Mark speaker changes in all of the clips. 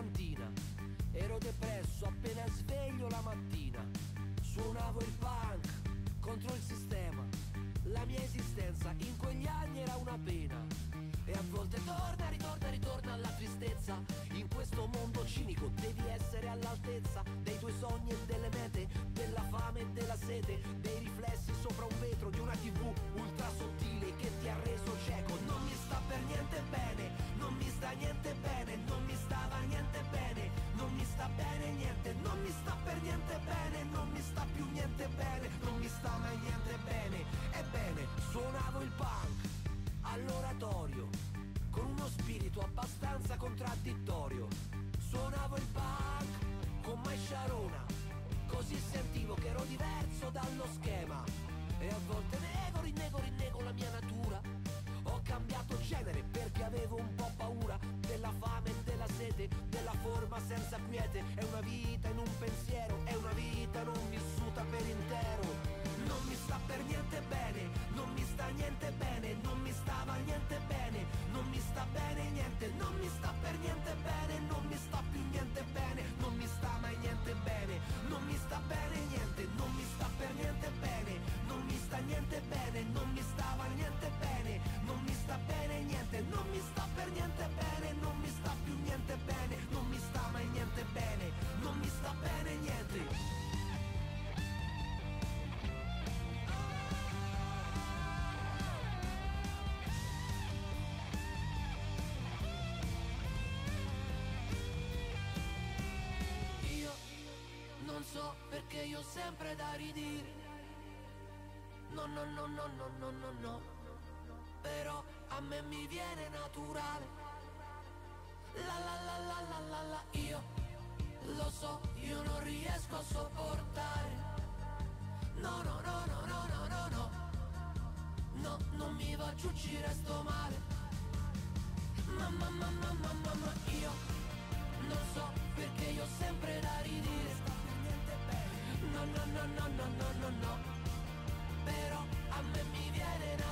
Speaker 1: cantina. Ero depresso appena sveglio la mattina. Suonavo il punk contro il sistema. La mia esistenza in quegli anni era una pena. E a volte torna, ritorna, ritorna alla tristezza. In questo mondo cinico devi essere all'altezza dei tuoi sogni e delle mete, della fame e della sete, dei riflessi sopra un vetro di una tv ultra sottile che ti ha reso per niente bene, non mi sta niente bene, non mi stava niente bene, non mi sta bene niente, non mi sta per niente bene, non mi sta più niente bene, non mi sta mai niente bene. Ebbene, suonavo il punk all'oratorio con uno spirito abbastanza contraddittorio. Suonavo il punk con Mai Sharona, così sentivo che ero diverso dallo schema. E a volte nego, rinnego, rinnego la mia natura. Cambiato genere perché avevo un po' paura della fame e della sete, della forma senza quiete. È una vita perché io ho sempre da ridire. No, no, no, no, no, no, no, no. Però a me mi viene naturale. La la la la la la la io lo so, io non riesco a sopportare. No, no, no, no, no, no, no, no. No, non mi va giù, ci resto male. Mamma, mamma, mamma, mamma, io non so perché io ho sempre da ridire. No, no, no, no, no, no, no, no. Però a me mi viene naturale.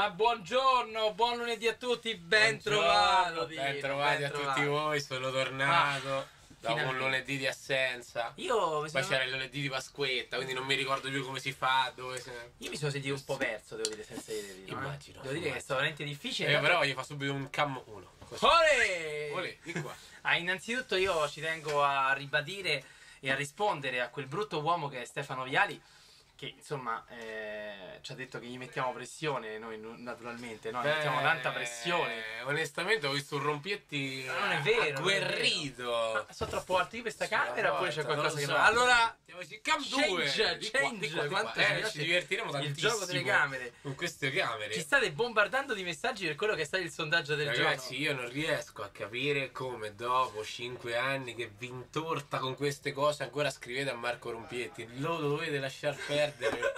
Speaker 2: Ma buongiorno, buon lunedì a tutti, ben trovato.
Speaker 3: Ben trovati a tutti voi, sono tornato dopo un
Speaker 2: finalmente.
Speaker 3: lunedì di assenza.
Speaker 2: Io mi,
Speaker 3: Poi
Speaker 2: sono...
Speaker 3: c'era il lunedì di Pasquetta, quindi non mi ricordo più come si fa, dove si...
Speaker 2: Io mi sono sentito un po' perso, devo dire, senza vedere. no?
Speaker 3: Immagino,
Speaker 2: Devo dire che è stato veramente difficile.
Speaker 3: Eh, però voglio fare subito un cam 1.
Speaker 2: Olè!
Speaker 3: Olè, di qua.
Speaker 2: Ah, innanzitutto io ci tengo a ribadire e a rispondere a quel brutto uomo che è Stefano Viali. Che insomma eh, ci ha detto che gli mettiamo pressione, noi naturalmente, no? Gli mettiamo
Speaker 3: Beh,
Speaker 2: tanta pressione.
Speaker 3: Onestamente ho visto un rompietti
Speaker 2: Ma non è vero. Ma sono troppo alto di questa camera oppure c'è qualcosa
Speaker 3: non
Speaker 2: che non
Speaker 3: so.
Speaker 2: Allora,
Speaker 3: cam 2
Speaker 2: change, change,
Speaker 3: qua.
Speaker 2: quanto
Speaker 3: Eh,
Speaker 2: ci
Speaker 3: divertiremo
Speaker 2: il
Speaker 3: tantissimo
Speaker 2: gioco delle camere.
Speaker 3: con queste camere
Speaker 2: Ci state bombardando di messaggi per quello che è stato il sondaggio del
Speaker 3: Ragazzi,
Speaker 2: giorno.
Speaker 3: io non riesco a capire come dopo 5 anni che vi intorta con queste cose ancora scrivete a Marco Rompietti. Lo dovete lasciar perdere. perché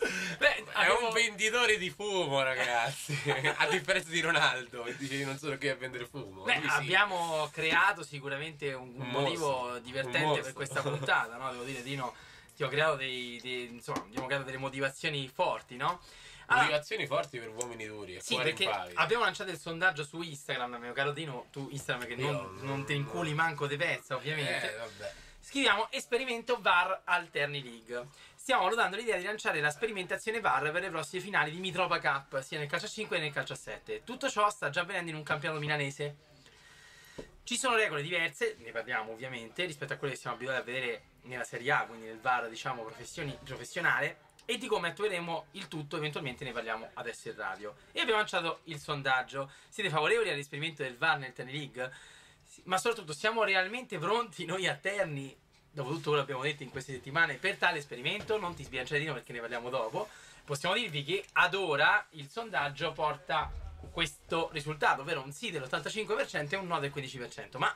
Speaker 2: Beh,
Speaker 3: È
Speaker 2: abbiamo-
Speaker 3: un venditore di fumo, ragazzi. a differenza di Ronaldo, che dice io non sono qui a vendere fumo.
Speaker 2: Beh,
Speaker 3: sì.
Speaker 2: abbiamo creato sicuramente un, un motivo divertente
Speaker 3: un
Speaker 2: per questa puntata, no? Devo dire, Dino, ti ho creato dei, dei- insomma, abbiamo creato delle motivazioni forti, no? Allora,
Speaker 3: Motivazioni forti per uomini duri e
Speaker 2: sì, perché abbiamo lanciato il sondaggio su Instagram, mio caro Dino, tu Instagram che non,
Speaker 3: non-
Speaker 2: non te inculi manco de pezza, ovviamente.
Speaker 3: Eh, vabbè.
Speaker 2: Scriviamo esperimento VAR Alterni League. Stiamo valutando l'idea di lanciare la sperimentazione VAR per le prossime finali di Mitropa Cup, sia nel calcio a 5 che nel calcio a 7. Tutto ciò sta già avvenendo in un campionato milanese. Ci sono regole diverse, ne parliamo ovviamente, rispetto a quelle che siamo abituati a vedere nella Serie A, quindi nel VAR, diciamo, professionale, e di come attueremo il tutto, eventualmente ne parliamo adesso in radio. E abbiamo lanciato il sondaggio. Siete favorevoli all'esperimento del VAR nel? Sì, Ma soprattutto, siamo realmente pronti noi a Terni, dopo tutto quello che abbiamo detto in queste settimane, per tale esperimento? Non ti sbilanciare di no perché ne parliamo dopo. Possiamo dirvi che ad ora il sondaggio porta questo risultato, ovvero un sì dell'85% e un no del 15%. Ma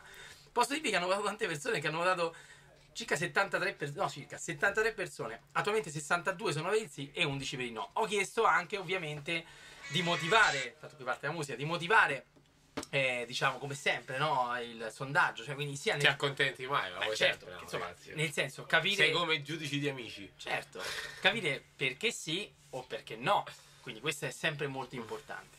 Speaker 2: posso dirvi che hanno votato tante persone che hanno votato circa 73, per- no, circa 73 persone, attualmente 62 sono per il sì e 11 per il no. Ho chiesto anche ovviamente di motivare, dato che parte la musica, di motivare, eh, diciamo come sempre, no, il sondaggio, cioè quindi sia
Speaker 3: Ti
Speaker 2: nel,
Speaker 3: accontenti mai, ma
Speaker 2: Beh, certo, perché, insomma, nel senso capire
Speaker 3: Sei come giudici di amici.
Speaker 2: Certo, capire perché sì o perché no. Quindi questo è sempre molto importante.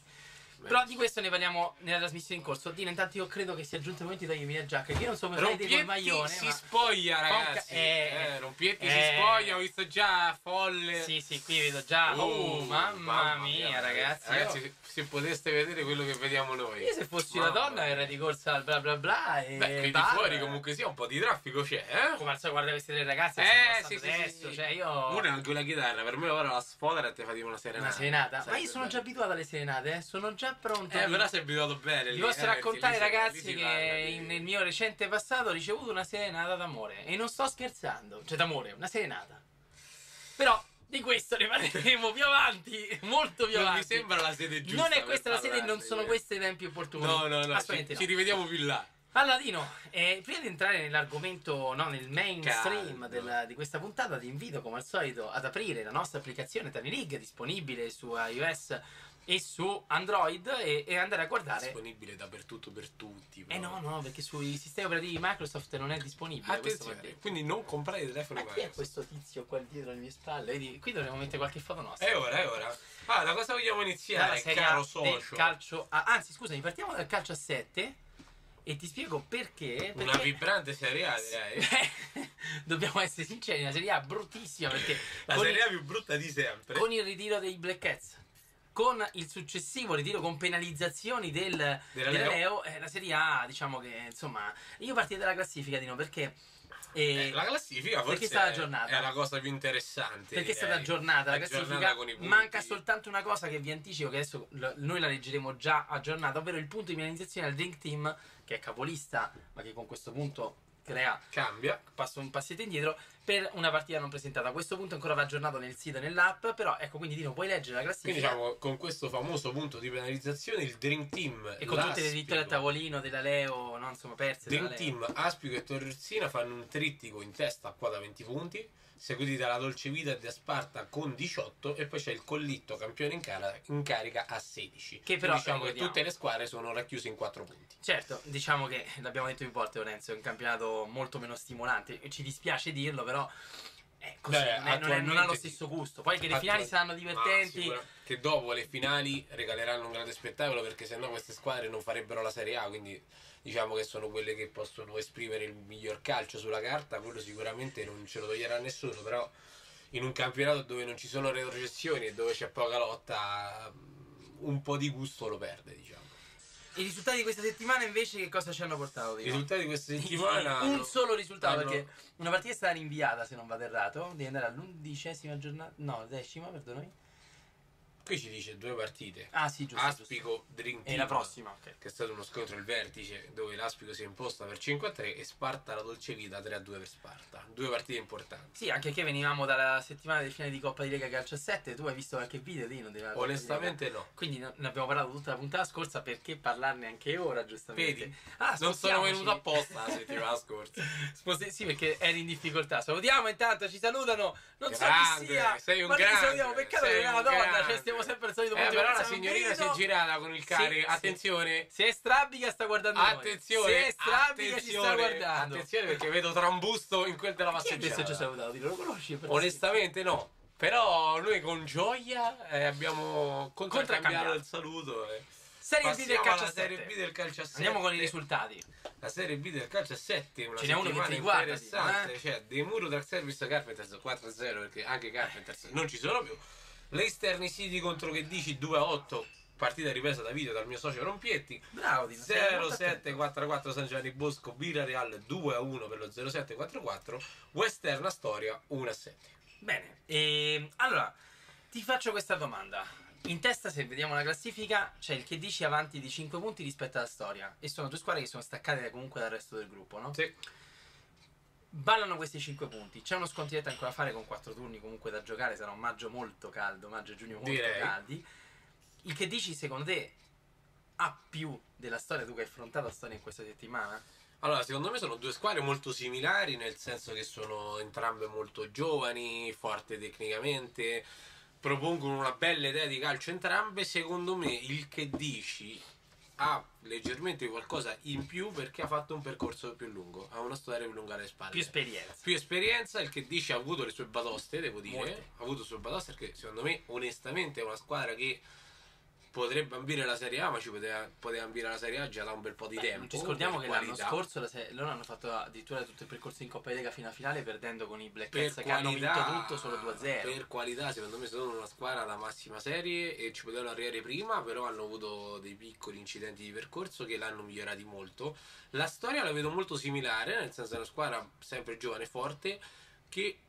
Speaker 2: Però di questo ne parliamo nella trasmissione in corso. Dino, intanto io credo che sia giunto il momento di togliermi la giacca. che Io non so come fai
Speaker 3: Rompietti
Speaker 2: maglione.
Speaker 3: si
Speaker 2: ma-
Speaker 3: spoglia, ragazzi.
Speaker 2: eh,
Speaker 3: Eh, Rompietti
Speaker 2: eh.
Speaker 3: si spoglia, ho visto già folle.
Speaker 2: Sì, sì, qui vedo già. Oh,
Speaker 3: Uh,
Speaker 2: mamma, mia, ragazzi.
Speaker 3: Ragazzi,
Speaker 2: io-
Speaker 3: se- poteste vedere quello che vediamo noi.
Speaker 2: Io se fossi
Speaker 3: Mamma
Speaker 2: una donna
Speaker 3: mia.
Speaker 2: era di corsa al bla bla bla. E
Speaker 3: Beh, qui di fuori comunque sia un po' di traffico c'è, eh?
Speaker 2: Come al solito, guarda queste tre ragazze.
Speaker 3: Eh, sì, sì,
Speaker 2: adesso.
Speaker 3: sì.
Speaker 2: Cioè, io.
Speaker 3: Una anche la chitarra, per me ora la sfodera e te fa tipo una serenata.
Speaker 2: Una serenata. Ma io sono già abituato alle serenate, eh. Sono già pronto.
Speaker 3: Eh, però sei abituato bene.
Speaker 2: Vi posso
Speaker 3: eh,
Speaker 2: raccontare, ragazzi, che
Speaker 3: parla
Speaker 2: nel mio recente passato ho ricevuto una serenata d'amore. E non sto scherzando. Cioè, d'amore, una serenata. Però di questo ne parleremo più avanti. Molto più
Speaker 3: Non mi
Speaker 2: avanti.
Speaker 3: sembra la sede giusta.
Speaker 2: non è questa la sede non sono
Speaker 3: eh.
Speaker 2: questi i tempi opportuni.
Speaker 3: No, no, no. Ci,
Speaker 2: Assolutamente no.
Speaker 3: ci rivediamo più là.
Speaker 2: Allora, Dino, eh, prima di entrare nell'argomento, no, nel mainstream della- di questa puntata, ti invito come al solito ad aprire la nostra applicazione Tiny League disponibile su iOS e su Android e, e andare a guardare.
Speaker 3: Disponibile dappertutto per tutti.
Speaker 2: Eh
Speaker 3: però.
Speaker 2: no, no, perché sui sistemi operativi Microsoft non è disponibile.
Speaker 3: Attenzione, quindi non comprare telefoni
Speaker 2: Ma chi è questo tizio qua dietro alle mie spalle? Vedi, qui dovremmo mettere qualche foto nostra.
Speaker 3: È ora, è ora. Ah, da cosa vogliamo iniziare, caro socio?
Speaker 2: calcio a- Anzi, scusami, partiamo dal calcio a 7 e ti spiego perché.
Speaker 3: Una
Speaker 2: perché-
Speaker 3: vibrante Serie A, direi.
Speaker 2: Eh, Dobbiamo essere sinceri, una Serie A bruttissima perché
Speaker 3: La Serie A
Speaker 2: il,
Speaker 3: più brutta di sempre.
Speaker 2: con il ritiro dei Black Cats, con il successivo ritiro con penalizzazioni del,
Speaker 3: Della
Speaker 2: della
Speaker 3: Leo.
Speaker 2: Leo, eh, la Serie A, diciamo che insomma, io partirei dalla classifica Dino perché eh,
Speaker 3: Eh, la classifica forse
Speaker 2: perché è
Speaker 3: è-
Speaker 2: aggiornata.
Speaker 3: è la cosa più interessante.
Speaker 2: perché è stata aggiornata la classifica, manca soltanto una cosa che vi anticipo che adesso noi la leggeremo già aggiornata, ovvero il punto di penalizzazione al Drink Team che è capolista, ma che con questo punto crea
Speaker 3: Cambia.
Speaker 2: passo un passetto indietro per una partita non presentata. A questo punto ancora va aggiornato nel sito e nell'app, però ecco quindi Dino puoi leggere la classifica
Speaker 3: Quindi diciamo, con questo famoso punto di penalizzazione, il Dream Team
Speaker 2: e con tutte le vittorie a tavolino della Leo, no, insomma, perse
Speaker 3: Dream. Team, Aspico e Torresina fanno un trittico in testa qua da 20 punti, seguiti dalla Dolce Vita e da Sparta con 18 e poi c'è il Collitto campione in, cara- in carica a 16.
Speaker 2: Che però,
Speaker 3: diciamo che
Speaker 2: ricordiamo-
Speaker 3: tutte le squadre sono racchiuse in 4 punti.
Speaker 2: Certo, diciamo che l'abbiamo detto più volte Lorenzo, è un campionato molto meno stimolante, ci dispiace dirlo, però è così,
Speaker 3: Beh,
Speaker 2: non, è- non è- non ha lo stesso gusto. Poi che le finali saranno divertenti,
Speaker 3: che dopo le finali regaleranno un grande spettacolo perché sennò queste squadre non farebbero la Serie A, quindi diciamo che sono quelle che possono esprimere il miglior calcio sulla carta, quello sicuramente non ce lo toglierà nessuno, però in un campionato dove non ci sono retrocessioni e dove c'è poca lotta un po' di gusto lo perde, diciamo.
Speaker 2: i risultati di questa settimana invece che cosa ci hanno portato?
Speaker 3: I risultati di questa settimana
Speaker 2: un solo risultato
Speaker 3: hanno-
Speaker 2: perché una partita è stata rinviata se non vado errato devi andare all'undicesima giornata no decima perdonami
Speaker 3: qui ci dice due partite.
Speaker 2: ah sì giusto.
Speaker 3: Aspico Dream
Speaker 2: e
Speaker 3: Team.
Speaker 2: la prossima ok
Speaker 3: che è stato uno scontro il vertice dove l'Aspico si è imposta per 5 a 3 e Sparta la Dolce Vita 3 a 2 per Sparta. Due partite importanti.
Speaker 2: sì anche che venivamo dalla settimana del finale di Coppa di Lega Calcio a 7 tu hai visto qualche video Dino della Coppa di
Speaker 3: Onestamente no.
Speaker 2: Quindi ne abbiamo parlato tutta la puntata scorsa perché parlarne anche ora giustamente
Speaker 3: Vedi?
Speaker 2: ah,
Speaker 3: Non sono venuto apposta la settimana scorsa.
Speaker 2: Sposti- sì perché eri in difficoltà salutiamo intanto ci salutano non so
Speaker 3: Grande,
Speaker 2: chi sia
Speaker 3: sei un
Speaker 2: ma
Speaker 3: grande,
Speaker 2: salutiamo peccato che è una
Speaker 3: un
Speaker 2: donna cioè stiamo sempre al solito
Speaker 3: Eh, però la signorina si è girata con il
Speaker 2: Sì,
Speaker 3: carico.
Speaker 2: sì.
Speaker 3: Attenzione.
Speaker 2: Se è strabica sta guardando noi.
Speaker 3: Attenzione,
Speaker 2: Se è strabica ci sta guardando.
Speaker 3: Attenzione perché vedo Trambusto in quel della
Speaker 2: Chi è questo che ci
Speaker 3: passeggiata.
Speaker 2: salutato? Lo conosci?
Speaker 3: Onestamente no. Però noi con gioia eh, abbiamo
Speaker 2: Contraccambiato.
Speaker 3: il saluto. e
Speaker 2: Serie B del
Speaker 3: passiamo
Speaker 2: calcio
Speaker 3: alla
Speaker 2: a
Speaker 3: Serie. B del calcio a 7.
Speaker 2: Andiamo con i risultati.
Speaker 3: La Serie B del calcio a 7, una
Speaker 2: Ce n'è uno che ti
Speaker 3: interessante.
Speaker 2: Dino,
Speaker 3: C'è dei Muro Dark Service Carpenters 4-0 perché anche Carpenters non ci sono più. L'Eastern City contro che dici 2-8, partita ripresa da video dal mio socio Rompietti.
Speaker 2: Bravo, Dino. sei molto attento.
Speaker 3: 0-7-4-4 San Giovanni Bosco, Villarreal 2-1 per lo 0-7-4-4, Western Astoria 1-7.
Speaker 2: Bene. E, allora, ti faccio questa domanda. In testa, se vediamo la classifica, c'è il che dici avanti di 5 punti rispetto alla storia. E sono due squadre che sono staccate comunque dal resto del gruppo, no?
Speaker 3: Sì.
Speaker 2: Ballano questi 5 punti. C'è uno scontretto ancora da fare con 4 turni comunque da giocare. Sarà un maggio molto caldo, maggio e giugno molto
Speaker 3: Direi.
Speaker 2: caldi. Il che dici secondo te ha più della storia tu che hai affrontato la storia in questa settimana?
Speaker 3: Allora, secondo me sono due squadre molto similari, nel senso che sono entrambe molto giovani, forti tecnicamente, propongono una bella idea di calcio entrambe. Secondo me il che dici ha leggermente qualcosa in più perché ha fatto un percorso più lungo, ha una storia più lunga alle spalle.
Speaker 2: Più esperienza.
Speaker 3: Più esperienza, il che dice ha avuto le sue batoste, devo dire.
Speaker 2: Molte.
Speaker 3: Ha avuto le sue batoste perché secondo me, onestamente, è una squadra che potrebbe ambire la Serie A, ma ci poteva, poteva ambire la Serie A già da un bel po' di
Speaker 2: Beh,
Speaker 3: tempo.
Speaker 2: non ci scordiamo
Speaker 3: per
Speaker 2: che l'anno
Speaker 3: qualità.
Speaker 2: scorso la se- loro hanno fatto addirittura tutto il percorso in Coppa Lega fino a finale perdendo con i Black Cats che hanno vinto tutto solo 2-0.
Speaker 3: per qualità secondo me sono una squadra da massima serie e ci potevano arrivare prima però hanno avuto dei piccoli incidenti di percorso che l'hanno migliorati molto la storia la vedo molto similare nel senso è una squadra sempre giovane e forte che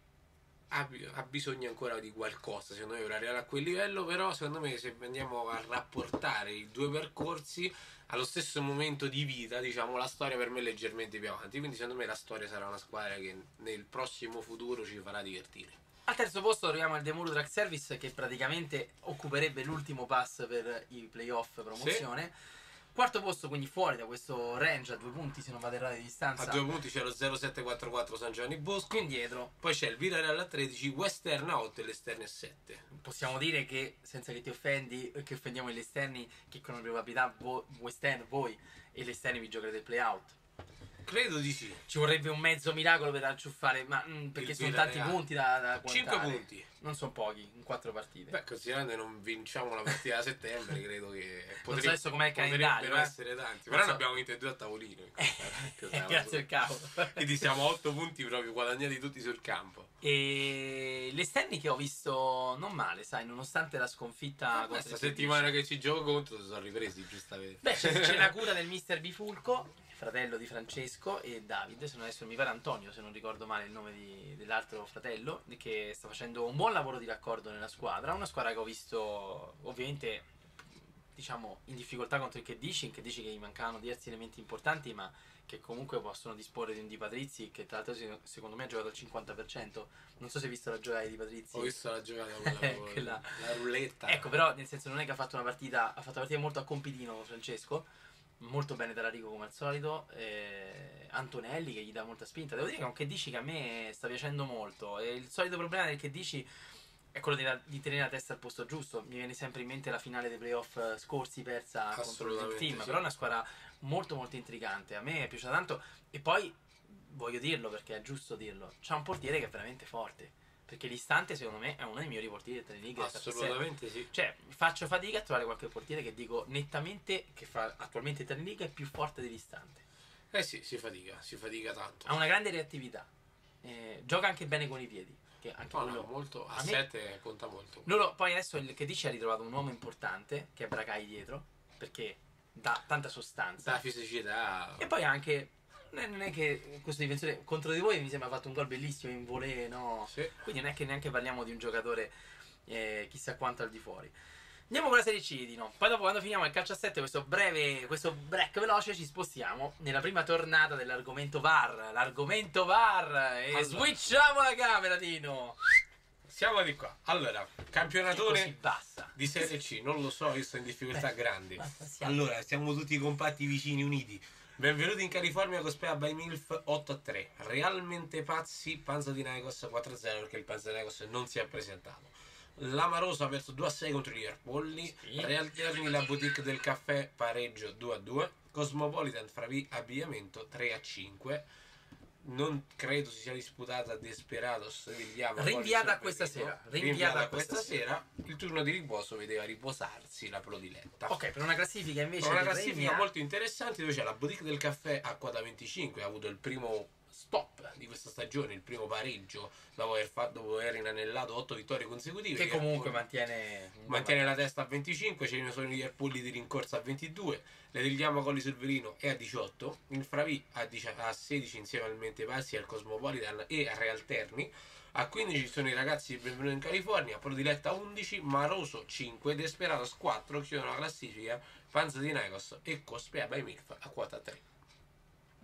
Speaker 3: ha, ha bisogno ancora di qualcosa secondo me per arrivare a quel livello però secondo me se andiamo a rapportare i due percorsi allo stesso momento di vita, diciamo, la storia per me è leggermente più avanti. Quindi, secondo me, la storia sarà una squadra che nel prossimo futuro ci farà divertire.
Speaker 2: Al terzo posto troviamo il Demuro Drag Service che praticamente occuperebbe l'ultimo pass per i playoff promozione. Quarto posto quindi fuori da questo range a due punti se non vado errato di distanza.
Speaker 3: A due punti c'è lo 0744 San Giovanni Bosco.
Speaker 2: Qui indietro
Speaker 3: Poi c'è il Villarreal a 13, Western a 8 e l'Esterni a 7.
Speaker 2: possiamo dire che senza che ti offendi che offendiamo gli esterni che con probabilità vo- West End voi e gli esterni vi giocherete il playout.
Speaker 3: Credo di sì.
Speaker 2: Ci vorrebbe un mezzo miracolo per acciuffare, ma mm, perché
Speaker 3: Il
Speaker 2: sono tanti punti da, da
Speaker 3: 5
Speaker 2: contare.
Speaker 3: punti.
Speaker 2: Non sono pochi, in quattro partite.
Speaker 3: Beh, considerando che non vinciamo la partita a settembre, credo che
Speaker 2: Non so com'è il calendario, eh.
Speaker 3: essere tanti. Però
Speaker 2: so.
Speaker 3: ne abbiamo vinte due a tavolino. partita.
Speaker 2: Grazie al cavolo.
Speaker 3: Quindi siamo a 8 punti proprio guadagnati tutti sul campo.
Speaker 2: E gli esterni che ho visto non male, sai, nonostante la sconfitta contro
Speaker 3: Questa settimana che ci gioco contro si sono ripresi, giustamente.
Speaker 2: Beh, c'è, c'è la cura del mister Bifulco, fratello di Francesco e Davide, se non adesso mi pare Antonio, se non ricordo male il nome di- dell'altro fratello, che sta facendo un buon lavoro di raccordo nella squadra. Una squadra che ho visto ovviamente diciamo in difficoltà contro il che dici, che dici che gli mancavano diversi elementi importanti, ma che comunque possono disporre di un Di Patrizzi che tra l'altro se- secondo me ha giocato al 50%. Non so se hai visto la giocata di Di Patrizzi.
Speaker 3: Ho visto la giocata quella con
Speaker 2: Quella-
Speaker 3: la ruletta.
Speaker 2: Ecco, però nel senso non è che ha fatto una partita, ha fatto una partita molto a compitino Francesco, molto bene da Rico come al solito, eh, Antonelli che gli dà molta spinta. Devo dire che è un che dici che a me sta piacendo molto e il solito problema del che dici è quello di, di tenere la testa al posto giusto. Mi viene sempre in mente la finale dei playoff eh, scorsi persa contro il team,
Speaker 3: sì.
Speaker 2: però è una squadra molto molto intrigante. A me è piaciuta tanto e poi voglio dirlo perché è giusto dirlo, c'ha un portiere che è veramente forte. Perché l'istante, secondo me, è uno dei migliori portieri del League. del calcio a sette.
Speaker 3: Assolutamente sì.
Speaker 2: Cioè, faccio fatica a trovare qualche portiere che dico nettamente che fa attualmente in League è più forte dell'istante.
Speaker 3: Eh sì, si fatica, si fatica tanto.
Speaker 2: Ha una grande reattività. Eh, gioca anche bene con i piedi. Che anche
Speaker 3: No,
Speaker 2: quello-
Speaker 3: no, molto, a
Speaker 2: a me-
Speaker 3: 7 conta molto.
Speaker 2: Loro, poi adesso il che dice ha ritrovato un uomo importante, che è Bracai dietro, perché dà tanta sostanza.
Speaker 3: Da fisicità.
Speaker 2: E poi anche. Non è che questo difensore contro di voi mi sembra ha fatto un gol bellissimo in volée, no?
Speaker 3: Sì.
Speaker 2: Quindi non è che neanche parliamo di un giocatore eh, chissà quanto al di fuori. Andiamo con la Serie C, Dino. Poi dopo quando finiamo il calcio a 7, questo breve, questo break veloce, ci spostiamo nella prima tornata dell'argomento VAR. L'argomento VAR. E
Speaker 3: Allora.
Speaker 2: switchiamo la camera, Dino.
Speaker 3: Siamo di qua. Allora, campionatore di Serie C, non lo so, io sto in difficoltà
Speaker 2: Eh,
Speaker 3: grandi.
Speaker 2: basta, siamo.
Speaker 3: Allora, siamo tutti compatti, vicini, uniti. Benvenuti in California con Spea by Milf 8 a 3. Realmente pazzi, Panza di Nikos 4 a 0 perché il Panza di Nikos non si è presentato. L'Amarosa ha perso 2 a 6 contro i Liverpool.
Speaker 2: Sì.
Speaker 3: Real Terni, la boutique del caffè, pareggio 2 a 2. Cosmopolitan, Fravi, abbigliamento 3 a 5. Non credo si sia disputata Desperados, vediamo.
Speaker 2: Rinviata
Speaker 3: quale
Speaker 2: a questa sera, rinviata a questa
Speaker 3: sera. Il turno di riposo vedeva riposarsi la Prodiletta.
Speaker 2: Ok, per una classifica invece
Speaker 3: Con una classifica
Speaker 2: premia-
Speaker 3: molto interessante dove c'è la boutique del caffè a quota 25, ha avuto il primo stop di questa stagione, il primo pareggio dopo aver, fatto, dopo aver inanellato 8 vittorie consecutive.
Speaker 2: che comunque mantiene
Speaker 3: mantiene la testa a 25, ce ne sono i Liverpool di rincorsa a 22, le Trigliamo Colli sul Verino è a 18, il Fravi a, dici- a 16 insieme al Mentepassi, al Cosmopolitan e al Real Terni. A 15 ci sono i ragazzi di Benvenuto in California, Prodiletta 11, Maroso 5, Desperados 4, chiudono la classifica, Panza di Nikos e Cospea by Milf a quota 3.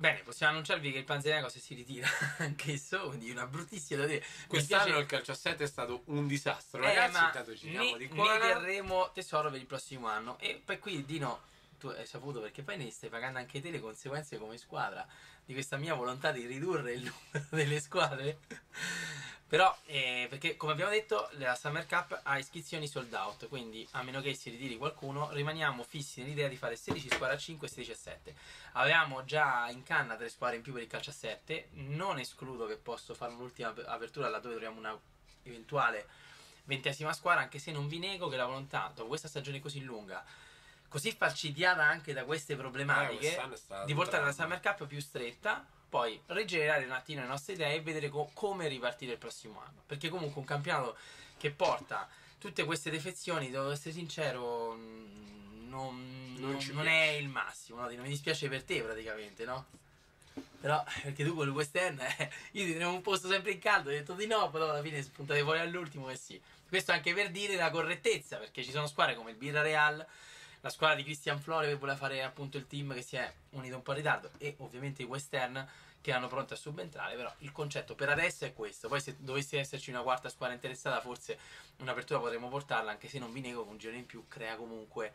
Speaker 2: Bene, possiamo annunciarvi che il Panzerego si ritira anch'esso, quindi una bruttissima da dire.
Speaker 3: Quest'anno il calcio a 7 è stato un disastro,
Speaker 2: Eh,
Speaker 3: ragazzi. Intanto ci siamo
Speaker 2: ne,
Speaker 3: di
Speaker 2: ne
Speaker 3: qua.
Speaker 2: terremo tesoro per il prossimo anno. E poi qui, Dino, tu hai saputo perché poi ne stai pagando anche te le conseguenze come squadra di questa mia volontà di ridurre il numero delle squadre. Però, eh, perché come abbiamo detto, la Summer Cup ha iscrizioni sold out, quindi a meno che si ritiri qualcuno, rimaniamo fissi nell'idea di fare 16 squadre a 5 e 16 a 7. Avevamo già in canna tre squadre in più per il calcio a 7, non escludo che posso fare un'ultima apertura laddove troviamo una eventuale ventesima squadra, anche se non vi nego che la volontà, dopo questa stagione così lunga, così falcidiata anche da queste problematiche,
Speaker 3: Eh, è stato
Speaker 2: di portare la. Summer Cup più stretta, poi rigenerare un attimo le nostre idee e vedere co- come ripartire il prossimo anno. Perché comunque un campionato che porta tutte queste defezioni, devo essere sincero, mh, non,
Speaker 3: Non
Speaker 2: non- è il massimo, no? Mi dispiace per te praticamente, no? Però, perché tu con il West End, eh, io ti tenevo un posto sempre in caldo, hai detto di no, però alla fine spuntavi fuori all'ultimo e sì. Questo anche per dire la correttezza, perché ci sono squadre come il Birra Real, la squadra di Christian Flore che voleva fare appunto il team che si è unito un po' in ritardo e ovviamente i Western che erano pronti a subentrare, però il concetto per adesso è questo, poi se dovesse esserci una quarta squadra interessata forse un'apertura potremmo portarla, anche se non vi nego che un giro in più crea comunque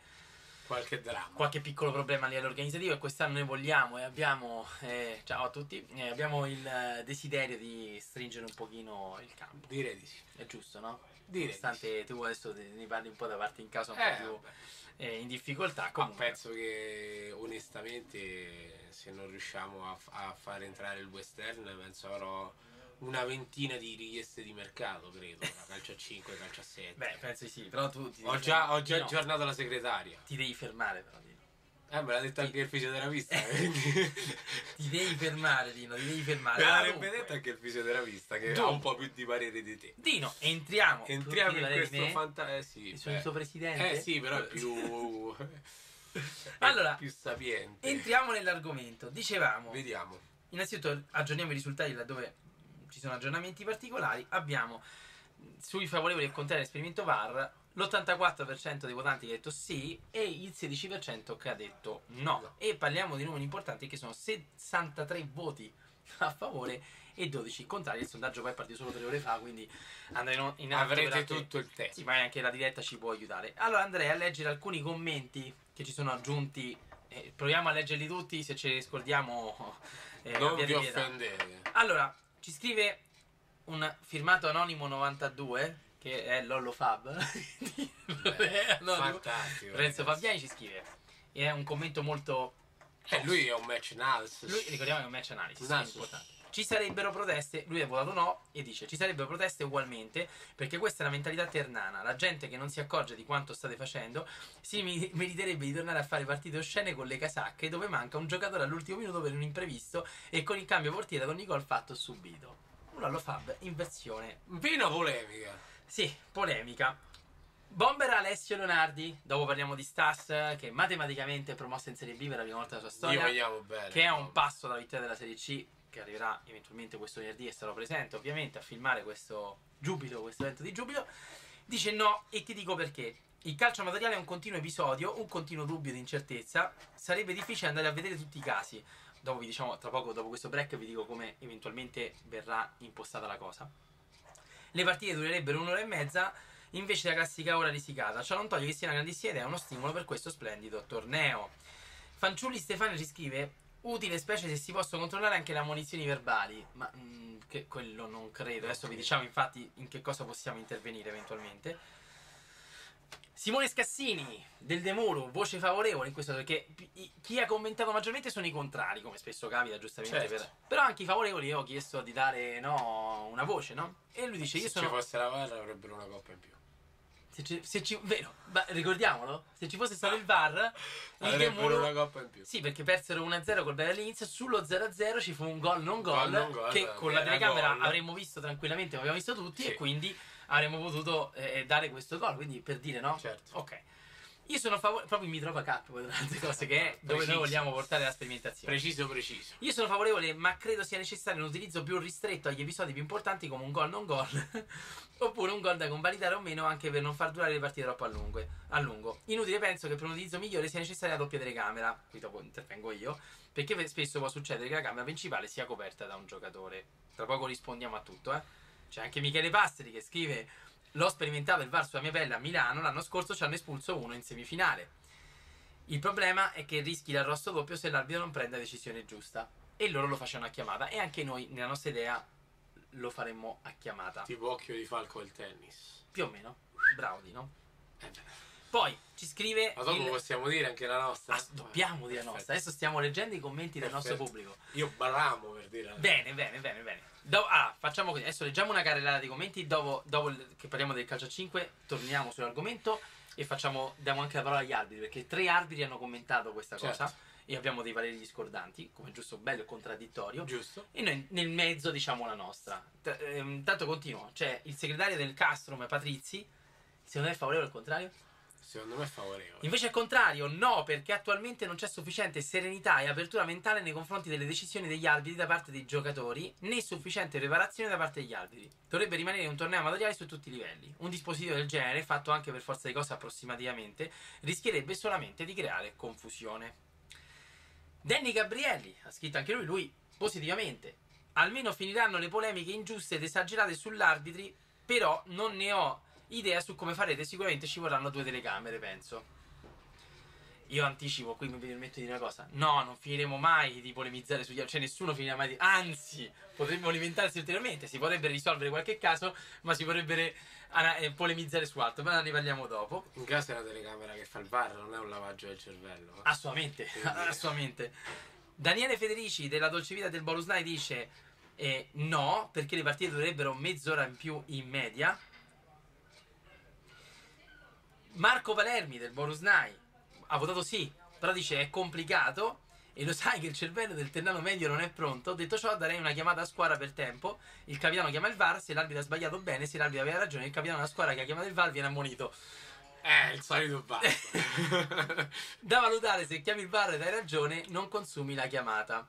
Speaker 3: Qualche dramma.
Speaker 2: qualche piccolo problema a livello organizzativo e quest'anno noi vogliamo e abbiamo, eh, ciao a tutti, eh, abbiamo il eh, desiderio di stringere un pochino il campo,
Speaker 3: Direi di sì.
Speaker 2: è giusto no?
Speaker 3: Direi.
Speaker 2: Nonostante tu adesso ne parli un po' da parte in casa un
Speaker 3: Eh,
Speaker 2: po' più eh, in difficoltà,
Speaker 3: Ma
Speaker 2: comunque
Speaker 3: penso che onestamente se non riusciamo a, a far entrare il western penso avrò una ventina di richieste di mercato credo da calcio a 5 calcio a 7
Speaker 2: Beh, penso di sì, però tu ti
Speaker 3: ho già, ho già
Speaker 2: No,
Speaker 3: aggiornato la segretaria
Speaker 2: Ti devi fermare però, Dino.
Speaker 3: eh me l'ha detto anche il fisioterapista quindi
Speaker 2: Ti devi fermare, Dino, ti devi fermare.
Speaker 3: me l'avrebbe detto anche il fisioterapista che
Speaker 2: Tu-
Speaker 3: ha un po' più di parere di te
Speaker 2: Dino, entriamo.
Speaker 3: entriamo in
Speaker 2: ti
Speaker 3: questo
Speaker 2: me?
Speaker 3: fanta eh sì
Speaker 2: Sono il suo presidente.
Speaker 3: eh sì però è più
Speaker 2: Allora,
Speaker 3: più sapiente
Speaker 2: Entriamo nell'argomento. Dicevamo,
Speaker 3: vediamo
Speaker 2: innanzitutto aggiorniamo i risultati laddove ci sono aggiornamenti particolari. Abbiamo mh, sui favorevoli e contrari all'esperimento VAR l'84% dei votanti che ha detto sì e il 16% che ha detto no.
Speaker 3: No.
Speaker 2: E parliamo di numeri importanti che sono 63 voti a favore e 12 contrari. Il sondaggio poi è partito solo tre ore fa, quindi andremo in alto
Speaker 3: avrete tutto il tempo
Speaker 2: sì, ma anche la diretta ci può aiutare. Allora andrei a leggere alcuni commenti che ci sono aggiunti. eh, proviamo a leggerli tutti, se ce li scordiamo. eh,
Speaker 3: non vi offendete
Speaker 2: Allora, ci scrive un firmato anonimo 92 che è Lollo Fab. Anonimo.
Speaker 3: fantastico
Speaker 2: Renzo. Fabiani ci scrive. È un commento molto.
Speaker 3: Eh, lui è un match nuts.
Speaker 2: Lui, ricordiamo che è un match analysis, è importante. Ci sarebbero proteste, lui ha votato no e dice ci sarebbero proteste ugualmente perché questa è una mentalità ternana, la gente che non si accorge di quanto state facendo si meriterebbe di tornare a fare partite oscene con le casacche dove manca un giocatore all'ultimo minuto per un imprevisto e con il cambio portiere ad ogni gol fatto subito. Un Lollo Fab in versione
Speaker 3: Vino polemica.
Speaker 2: sì, polemica. Bomber Alessio Leonardi, dopo parliamo di Stas, che matematicamente è promossa in Serie B per la prima volta della sua storia, che è un passo dalla vittoria della Serie C, che arriverà eventualmente questo venerdì e sarò presente ovviamente a filmare questo giubilo, questo evento di giubilo. Dice no e ti dico perché. Il calcio amatoriale è un continuo episodio, un continuo dubbio di incertezza. Sarebbe difficile andare a vedere tutti i casi. Dopo vi diciamo, tra poco, dopo questo break, vi dico come eventualmente verrà impostata la cosa. Le partite durerebbero un'ora e mezza invece della classica ora risicata. Ciò non toglie che sia una grandissima idea uno stimolo per questo splendido torneo. Fanciulli Stefano ci scrive: Utile specie se si possono controllare anche le ammonizioni verbali. Ma mm, che quello non credo. Adesso vi diciamo infatti in che cosa possiamo intervenire eventualmente. Simone Scassini del Demuro, voce favorevole in questo perché chi ha commentato maggiormente sono i contrari, come spesso capita giustamente.
Speaker 3: Certo.
Speaker 2: per- Però anche i favorevoli io ho chiesto di dare no, una voce, no? E lui dice: Io
Speaker 3: Se
Speaker 2: sono.
Speaker 3: ci fosse la VAR avrebbero una coppa in più.
Speaker 2: Se ci, se ci- vero, ricordiamolo, se ci fosse stato il VAR,
Speaker 3: Avrebbero una coppa in più.
Speaker 2: sì, perché persero 1-0 col Bella all'inizio, sullo 0-0 ci fu un gol non gol,
Speaker 3: Gol gol,
Speaker 2: che con la
Speaker 3: era
Speaker 2: telecamera
Speaker 3: gol.
Speaker 2: avremmo visto tranquillamente, abbiamo visto tutti
Speaker 3: Sì.
Speaker 2: e quindi avremmo potuto eh, dare questo gol, quindi per dire no?
Speaker 3: Certo.
Speaker 2: Ok. Io sono a favore, proprio in Mitropa Cup, poi tra le altre cose, che è dove
Speaker 3: Preciso.
Speaker 2: noi vogliamo portare la sperimentazione.
Speaker 3: Preciso, preciso.
Speaker 2: Io sono favorevole, ma credo sia necessario un utilizzo più ristretto agli episodi più importanti come un gol non gol, oppure un gol da convalidare o meno anche per non far durare le partite troppo a lungo. a lungo. Inutile penso che per un utilizzo migliore sia necessaria la doppia telecamera, qui dopo intervengo io, perché spesso può succedere che la camera principale sia coperta da un giocatore. Tra poco rispondiamo a tutto, eh. C'è anche Michele Pastri che scrive L'ho sperimentato il VAR sulla mia pelle a Milano, l'anno scorso ci hanno espulso uno in semifinale. Il problema è che rischi l'arrosto doppio se l'arbitro non prende la decisione giusta. E loro lo facciano a chiamata. E anche noi, nella nostra idea, lo faremmo a chiamata.
Speaker 3: Tipo occhio di falco al tennis.
Speaker 2: Più o meno. Bravo, di no?
Speaker 3: Eh beh.
Speaker 2: Poi ci scrive.
Speaker 3: Ma dopo
Speaker 2: il-
Speaker 3: possiamo dire anche la nostra?
Speaker 2: Ah, dobbiamo dire la nostra.
Speaker 3: Perfetto.
Speaker 2: Adesso stiamo leggendo i commenti del nostro
Speaker 3: Perfetto.
Speaker 2: pubblico.
Speaker 3: Io baramo per dire la
Speaker 2: Bene, bene, bene, bene. Do- ah, facciamo così. Adesso leggiamo una carrellata di commenti. Dopo, dopo il- che parliamo del calcio a 5, torniamo sull'argomento e facciamo, diamo anche la parola agli arbitri. Perché tre arbitri hanno commentato questa
Speaker 3: Certo.
Speaker 2: cosa e abbiamo dei pareri discordanti, come giusto, bello e contraddittorio.
Speaker 3: Giusto?
Speaker 2: E noi nel mezzo diciamo la nostra. T- ehm, Intanto continuo. C'è il segretario del Castrum, Patrizi. Secondo me è favorevole al contrario?
Speaker 3: Secondo me è favorevole.
Speaker 2: Invece al contrario, no, perché attualmente non c'è sufficiente serenità e apertura mentale nei confronti delle decisioni degli arbitri da parte dei giocatori, né sufficiente preparazione da parte degli arbitri. Dovrebbe rimanere un torneo amatoriale su tutti i livelli. Un dispositivo del genere, fatto anche per forza di cose approssimativamente, rischierebbe solamente di creare confusione. Danny Gabrielli ha scritto anche lui, lui positivamente. Almeno finiranno le polemiche ingiuste ed esagerate sull'arbitri, però non ne ho idea su come farete. Sicuramente ci vorranno due telecamere, penso. Io anticipo, qui mi permetto di dire una cosa. No, non finiremo mai di polemizzare sugli altri. Cioè, nessuno finirà mai di. Anzi, potremmo alimentarsi ulteriormente. Si potrebbe risolvere qualche caso, ma si potrebbe eh, polemizzare su altro. Ma ne parliamo dopo.
Speaker 3: In caso è una telecamera che fa il bar, non è un lavaggio del cervello. eh.
Speaker 2: Assolutamente, assolutamente. Daniele Federici della Dolce Vita del Bonus Night dice eh, no, perché le partite dovrebbero mezz'ora in più in media. Marco Palermi del Bonus Night ha votato sì, però dice è complicato e lo sai che il cervello del ternano medio non è pronto. Detto ciò, darei una chiamata a squadra per tempo. Il capitano chiama il VAR, se l'arbitro ha sbagliato bene, se l'arbitro aveva ragione, il capitano della squadra che ha chiamato il VAR viene ammonito.
Speaker 3: Eh, il solito bar.
Speaker 2: Da valutare se chiami il bar e dai ragione, non consumi la chiamata.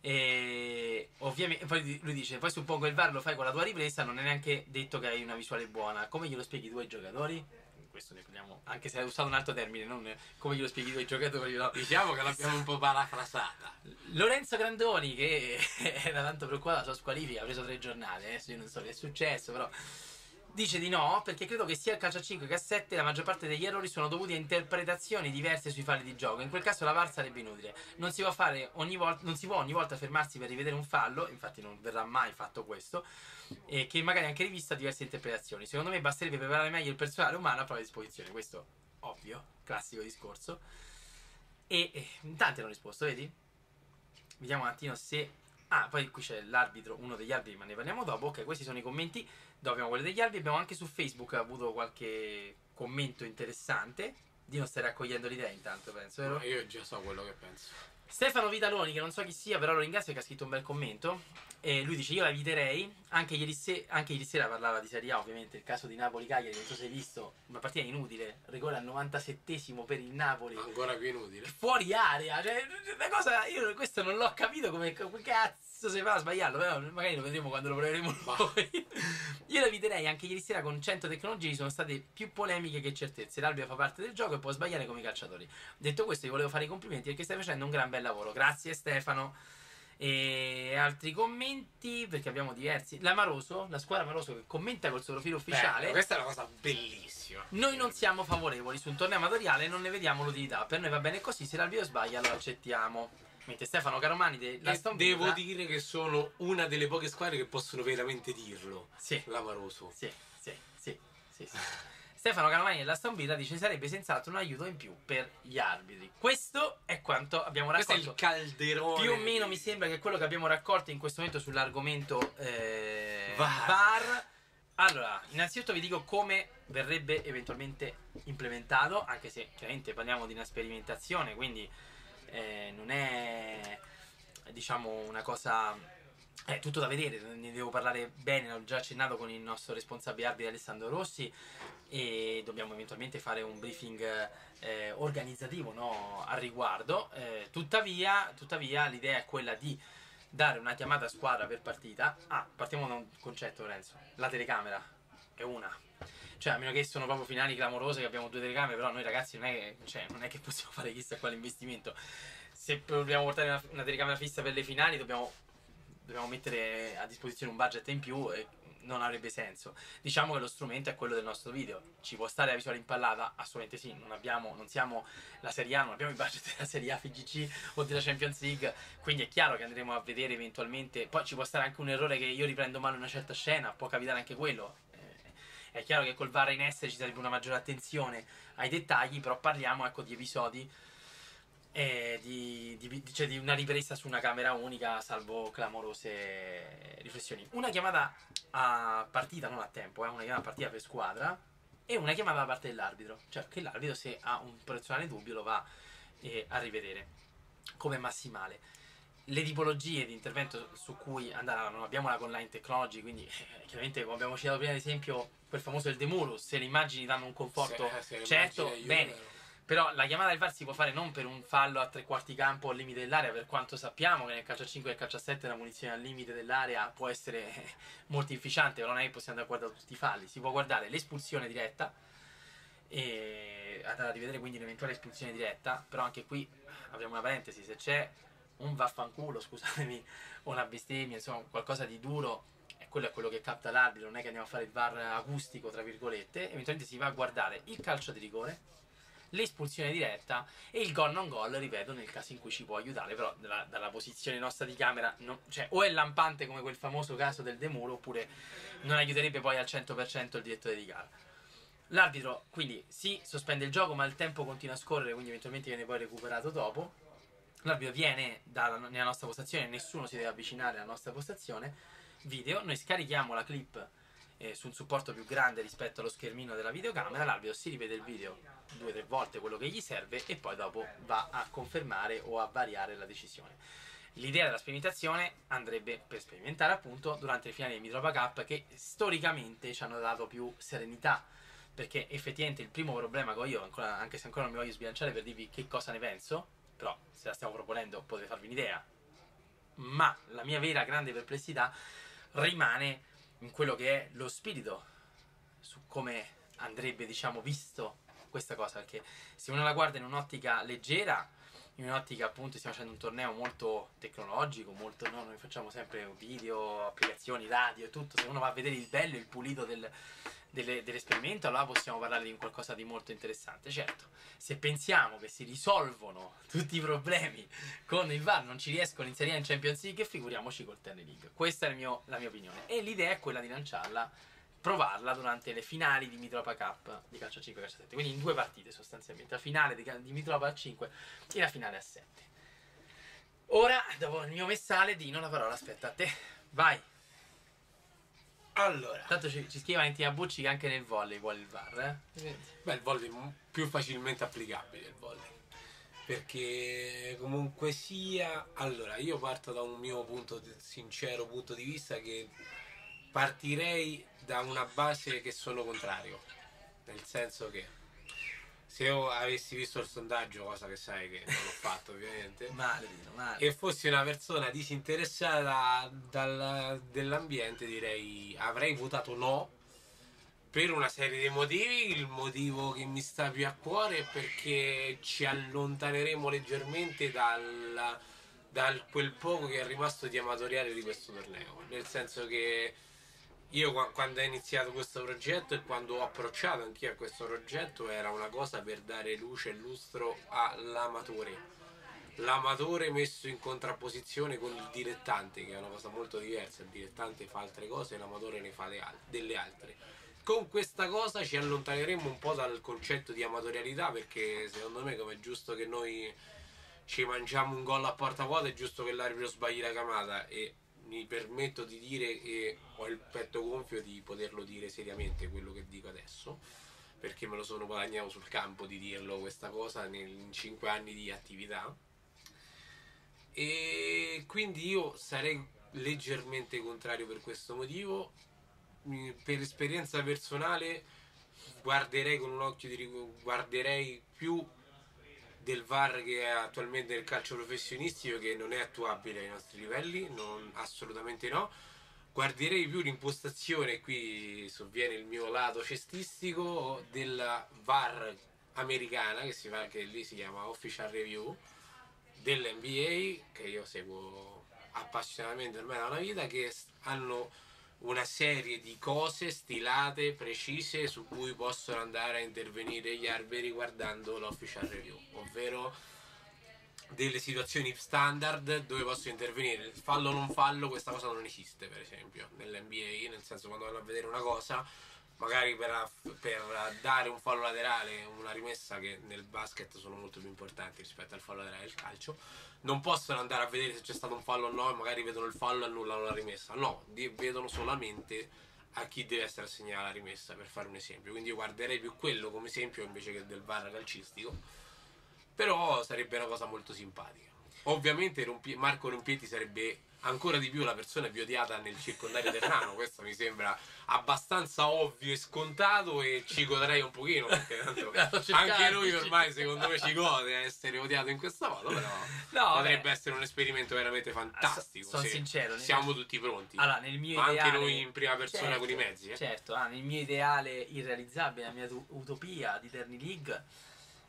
Speaker 2: E ovviamente poi lui dice: Poi suppongo il VAR lo fai con la tua ripresa, non è neanche detto che hai una visuale buona. Come glielo spieghi tu ai giocatori? Questo ne parliamo, anche se hai usato un altro termine, non come glielo spieghi ai giocatori. no.
Speaker 3: diciamo che l'abbiamo un po' parafrasata.
Speaker 2: Lorenzo Grandoni, che era tanto preoccupato della sua squalifica, ha preso tre giornate. Adesso io non so che è successo, però. Dice di no, perché credo che sia al calcio a 5 che a 7 la maggior parte degli errori sono dovuti a interpretazioni diverse sui falli di gioco. In quel caso la VAR sarebbe inutile. Non si volta, non si può ogni volta fermarsi per rivedere un fallo, infatti non verrà mai fatto questo, e che magari anche rivisto a diverse interpretazioni. Secondo me basterebbe preparare meglio il personale umano a propria disposizione. Questo ovvio, classico discorso. E, e tanti hanno risposto, vedi? Vediamo un attimo se. Ah, poi qui c'è l'arbitro, uno degli arbitri, ma ne parliamo dopo. Ok, questi sono i commenti. Dopo abbiamo quelli degli arbitri. Abbiamo anche su Facebook avuto qualche commento interessante. Di non raccogliendo le idee intanto, penso, vero?
Speaker 3: No, io già so quello che penso.
Speaker 2: Stefano Vitaloni, che non so chi sia, però lo ringrazio che ha scritto un bel commento. E lui dice: Io la eviterei. Anche ieri, se- anche ieri sera parlava di Serie A, ovviamente. Il caso di Napoli-Cagliari, non so se hai visto. Una partita inutile. Rigore al 97esimo per il Napoli.
Speaker 3: Ancora più inutile.
Speaker 2: Fuori area. Cioè, una cosa. Io questo non l'ho capito come, cazzo si fa a sbagliarlo. Però magari lo vedremo quando lo proveremo noi. Io la eviterei. Anche ieri sera con 100 tecnologie ci sono state più polemiche che certezze. L'arbitro fa parte del gioco e può sbagliare come i calciatori. Detto questo, vi volevo fare i complimenti perché stai facendo un gran bel lavoro. Grazie Stefano. E altri commenti, perché abbiamo diversi. La Maroso, la squadra Maroso che commenta col suo profilo ufficiale.
Speaker 3: Bello, questa è una cosa bellissima.
Speaker 2: Noi non siamo favorevoli su un torneo amatoriale, non ne vediamo l'utilità. Per noi va bene così, se l'arbitro sbaglia lo accettiamo. Mentre Stefano Caromani della
Speaker 3: E
Speaker 2: Aston
Speaker 3: devo
Speaker 2: Villa-
Speaker 3: dire che sono una delle poche squadre che possono veramente dirlo.
Speaker 2: Sì,
Speaker 3: L'Amaroso.
Speaker 2: sì, sì, sì, sì, sì. Stefano Caromani della Aston Villa dice sarebbe senz'altro un aiuto in più per gli arbitri. Questo è quanto abbiamo
Speaker 3: Questo è
Speaker 2: raccolto.
Speaker 3: il calderone.
Speaker 2: Più o meno mi sembra che quello che abbiamo raccolto in questo momento sull'argomento eh,
Speaker 3: VAR.
Speaker 2: VAR. Allora, innanzitutto vi dico come verrebbe eventualmente implementato, anche se chiaramente parliamo di una sperimentazione, quindi eh, non è diciamo una cosa è tutto da vedere, ne devo parlare bene, l'ho già accennato con il nostro responsabile arbitro Alessandro Rossi e dobbiamo eventualmente fare un briefing eh, organizzativo no, al riguardo. Eh, tuttavia, tuttavia l'idea è quella di dare una chiamata a squadra per partita. Ah, partiamo da un concetto Lorenzo, la telecamera è una. Cioè, a meno che sono proprio finali clamorose che abbiamo due telecamere, però noi ragazzi non è che, cioè, non è che possiamo fare chissà quale investimento. Se dobbiamo portare una, una telecamera fissa per le finali, dobbiamo, dobbiamo mettere a disposizione un budget in più e non avrebbe senso. Diciamo che lo strumento è quello del nostro video. Ci può stare la visuale impallata? Assolutamente sì. Non, abbiamo, non siamo la Serie A, non abbiamo i budget della Serie A, FGC o della Champions League. Quindi è chiaro che andremo a vedere eventualmente. Poi ci può stare anche un errore che io riprendo male una certa scena, può capitare anche quello. Eh, È chiaro che col VAR in essere ci sarebbe una maggiore attenzione ai dettagli, però parliamo ecco, di episodi eh, di, di- cioè di una ripresa su una camera unica, salvo clamorose riflessioni. Una chiamata a partita, non a tempo, eh, una chiamata a partita per squadra e una chiamata da parte dell'arbitro. Cioè che l'arbitro se ha un personale dubbio lo va eh, a rivedere come massimale. Le tipologie di intervento su cui andare, non abbiamo la online technology, quindi eh, chiaramente come abbiamo citato prima ad esempio quel famoso il Demurus, se le immagini danno un conforto
Speaker 3: Se- se le
Speaker 2: certo, bene. Però la chiamata del VAR si può fare non per un fallo a tre quarti campo al limite dell'area, per quanto sappiamo che nel calcio a 5 e nel calcio a 7 la munizione al limite dell'area può essere molto inficiante, non è che possiamo andare a guardare tutti i falli, si può guardare l'espulsione diretta e andare a rivedere quindi un'eventuale espulsione diretta, però anche qui apriamo una parentesi, se c'è un vaffanculo, scusatemi, o una bestemmia, insomma qualcosa di duro, e quello è quello che capta l'arbitro, non è che andiamo a fare il VAR acustico, tra virgolette, eventualmente si va a guardare il calcio di rigore, l'espulsione diretta e il gol non gol, ripeto, nel caso in cui ci può aiutare, però dalla, dalla posizione nostra di camera, non- cioè o è lampante come quel famoso caso del Demuro, oppure non aiuterebbe poi al 100% il direttore di gara. L'arbitro quindi si sospende il gioco, ma il tempo continua a scorrere, quindi eventualmente viene poi recuperato dopo. L'arbitro viene dalla- nella nostra postazione, nessuno si deve avvicinare alla nostra postazione. Video, noi scarichiamo la clip eh, su un supporto più grande rispetto allo schermino della videocamera. L'arbitro si rivede il video due o tre volte quello che gli serve e poi dopo va a confermare o a variare la decisione. L'idea della sperimentazione andrebbe per sperimentare appunto durante le finali di Mitropa Cup che storicamente ci hanno dato più serenità perché effettivamente il primo problema che ho io, ancora- anche se ancora non mi voglio sbilanciare per dirvi che cosa ne penso, però se la stiamo proponendo potete farvi un'idea, ma la mia vera grande perplessità rimane in quello che è lo spirito su come andrebbe diciamo visto questa cosa perché se uno la guarda in un'ottica leggera in un'ottica appunto stiamo facendo un torneo molto tecnologico molto no, noi facciamo sempre video applicazioni radio e tutto se uno va a vedere il bello il pulito del, delle- dell'esperimento allora possiamo parlare di qualcosa di molto interessante certo. Se pensiamo che si risolvono tutti i problemi con il VAR non ci riescono a inserire in Champions League figuriamoci col Tennis League. Questa è mio- la mia opinione. E l'idea è quella di lanciarla provarla durante le finali di Mitropa Cup di calcio a 5 e calcio a 7 quindi in due partite sostanzialmente. La finale di, di Mitropa a 5 e la finale a 7 ora dopo il mio messale Dino la parola. Aspetta a te. Vai
Speaker 3: Allora,
Speaker 2: tanto ci, ci scrive Valentina Bucci che anche nel volley vuole il VAR eh?
Speaker 3: beh, il volley è più facilmente applicabile il volley. Perché comunque sia, allora io parto da un mio punto di- sincero punto di vista che partirei da una base che sono contrario. Nel senso che se io avessi visto il sondaggio, cosa che sai che non l'ho fatto ovviamente,
Speaker 2: male male
Speaker 3: e fossi una persona disinteressata dal- dell'ambiente, direi avrei votato no per una serie di motivi. Il motivo che mi sta più a cuore è perché ci allontaneremo leggermente dal, dal quel poco che è rimasto di amatoriale di questo torneo. Nel senso che io qua- quando ho iniziato questo progetto e quando ho approcciato anch'io a questo progetto era una cosa per dare luce e lustro all'amatore l'amatore messo in contrapposizione con il dilettante, che è una cosa molto diversa. Il dilettante fa altre cose, l'amatore ne fa delle altre. Con questa cosa ci allontaneremo un po' dal concetto di amatorialità, perché secondo me, come è giusto che noi ci mangiamo un gol a porta vuota, è giusto che l'arbitro sbagli la camata. E mi permetto di dire che ho il petto gonfio di poterlo dire seriamente quello che dico adesso perché me lo sono guadagnato sul campo di dirlo questa cosa nel- in 5 anni di attività. E quindi io sarei leggermente contrario per questo motivo. Per esperienza personale guarderei con un occhio di rig- guarderei più del VAR che è attualmente nel calcio professionistico che non è attuabile ai nostri livelli non, assolutamente no. Guarderei più l'impostazione qui sovviene il mio lato cestistico della VAR americana che, si fa, che lì si chiama Official Review dell'NBA che io seguo appassionatamente ormai da una vita che hanno una serie di cose stilate, precise, su cui possono andare a intervenire gli arbitri guardando l'official review, ovvero delle situazioni standard dove posso intervenire. Fallo o non fallo, questa cosa non esiste, per esempio, nell'NBA, nel senso quando vanno a vedere una cosa, magari per, per dare un fallo laterale, una rimessa che nel basket sono molto più importanti rispetto al fallo laterale del calcio, non possono andare a vedere se c'è stato un fallo o no e magari vedono il fallo e annullano la rimessa. No, vedono solamente a chi deve essere assegnata la rimessa, per fare un esempio. Quindi io guarderei più quello come esempio invece che del VAR calcistico però sarebbe una cosa molto simpatica. Ovviamente Rumpi- Marco Rompietti sarebbe ancora di più la persona più odiata nel circondario terrano, questo mi sembra abbastanza ovvio e scontato e ci godrei un pochino perché tanto anche lui ormai secondo me ci gode a essere odiato in questo modo, però no, potrebbe beh. essere un esperimento veramente fantastico.
Speaker 2: Sono sincero,
Speaker 3: siamo tutti pronti.
Speaker 2: Allora, nel mio
Speaker 3: Ma
Speaker 2: ideale,
Speaker 3: anche noi in prima persona
Speaker 2: certo,
Speaker 3: con i mezzi. Eh?
Speaker 2: Certo, ah, nel mio ideale irrealizzabile, la mia utopia di Terni League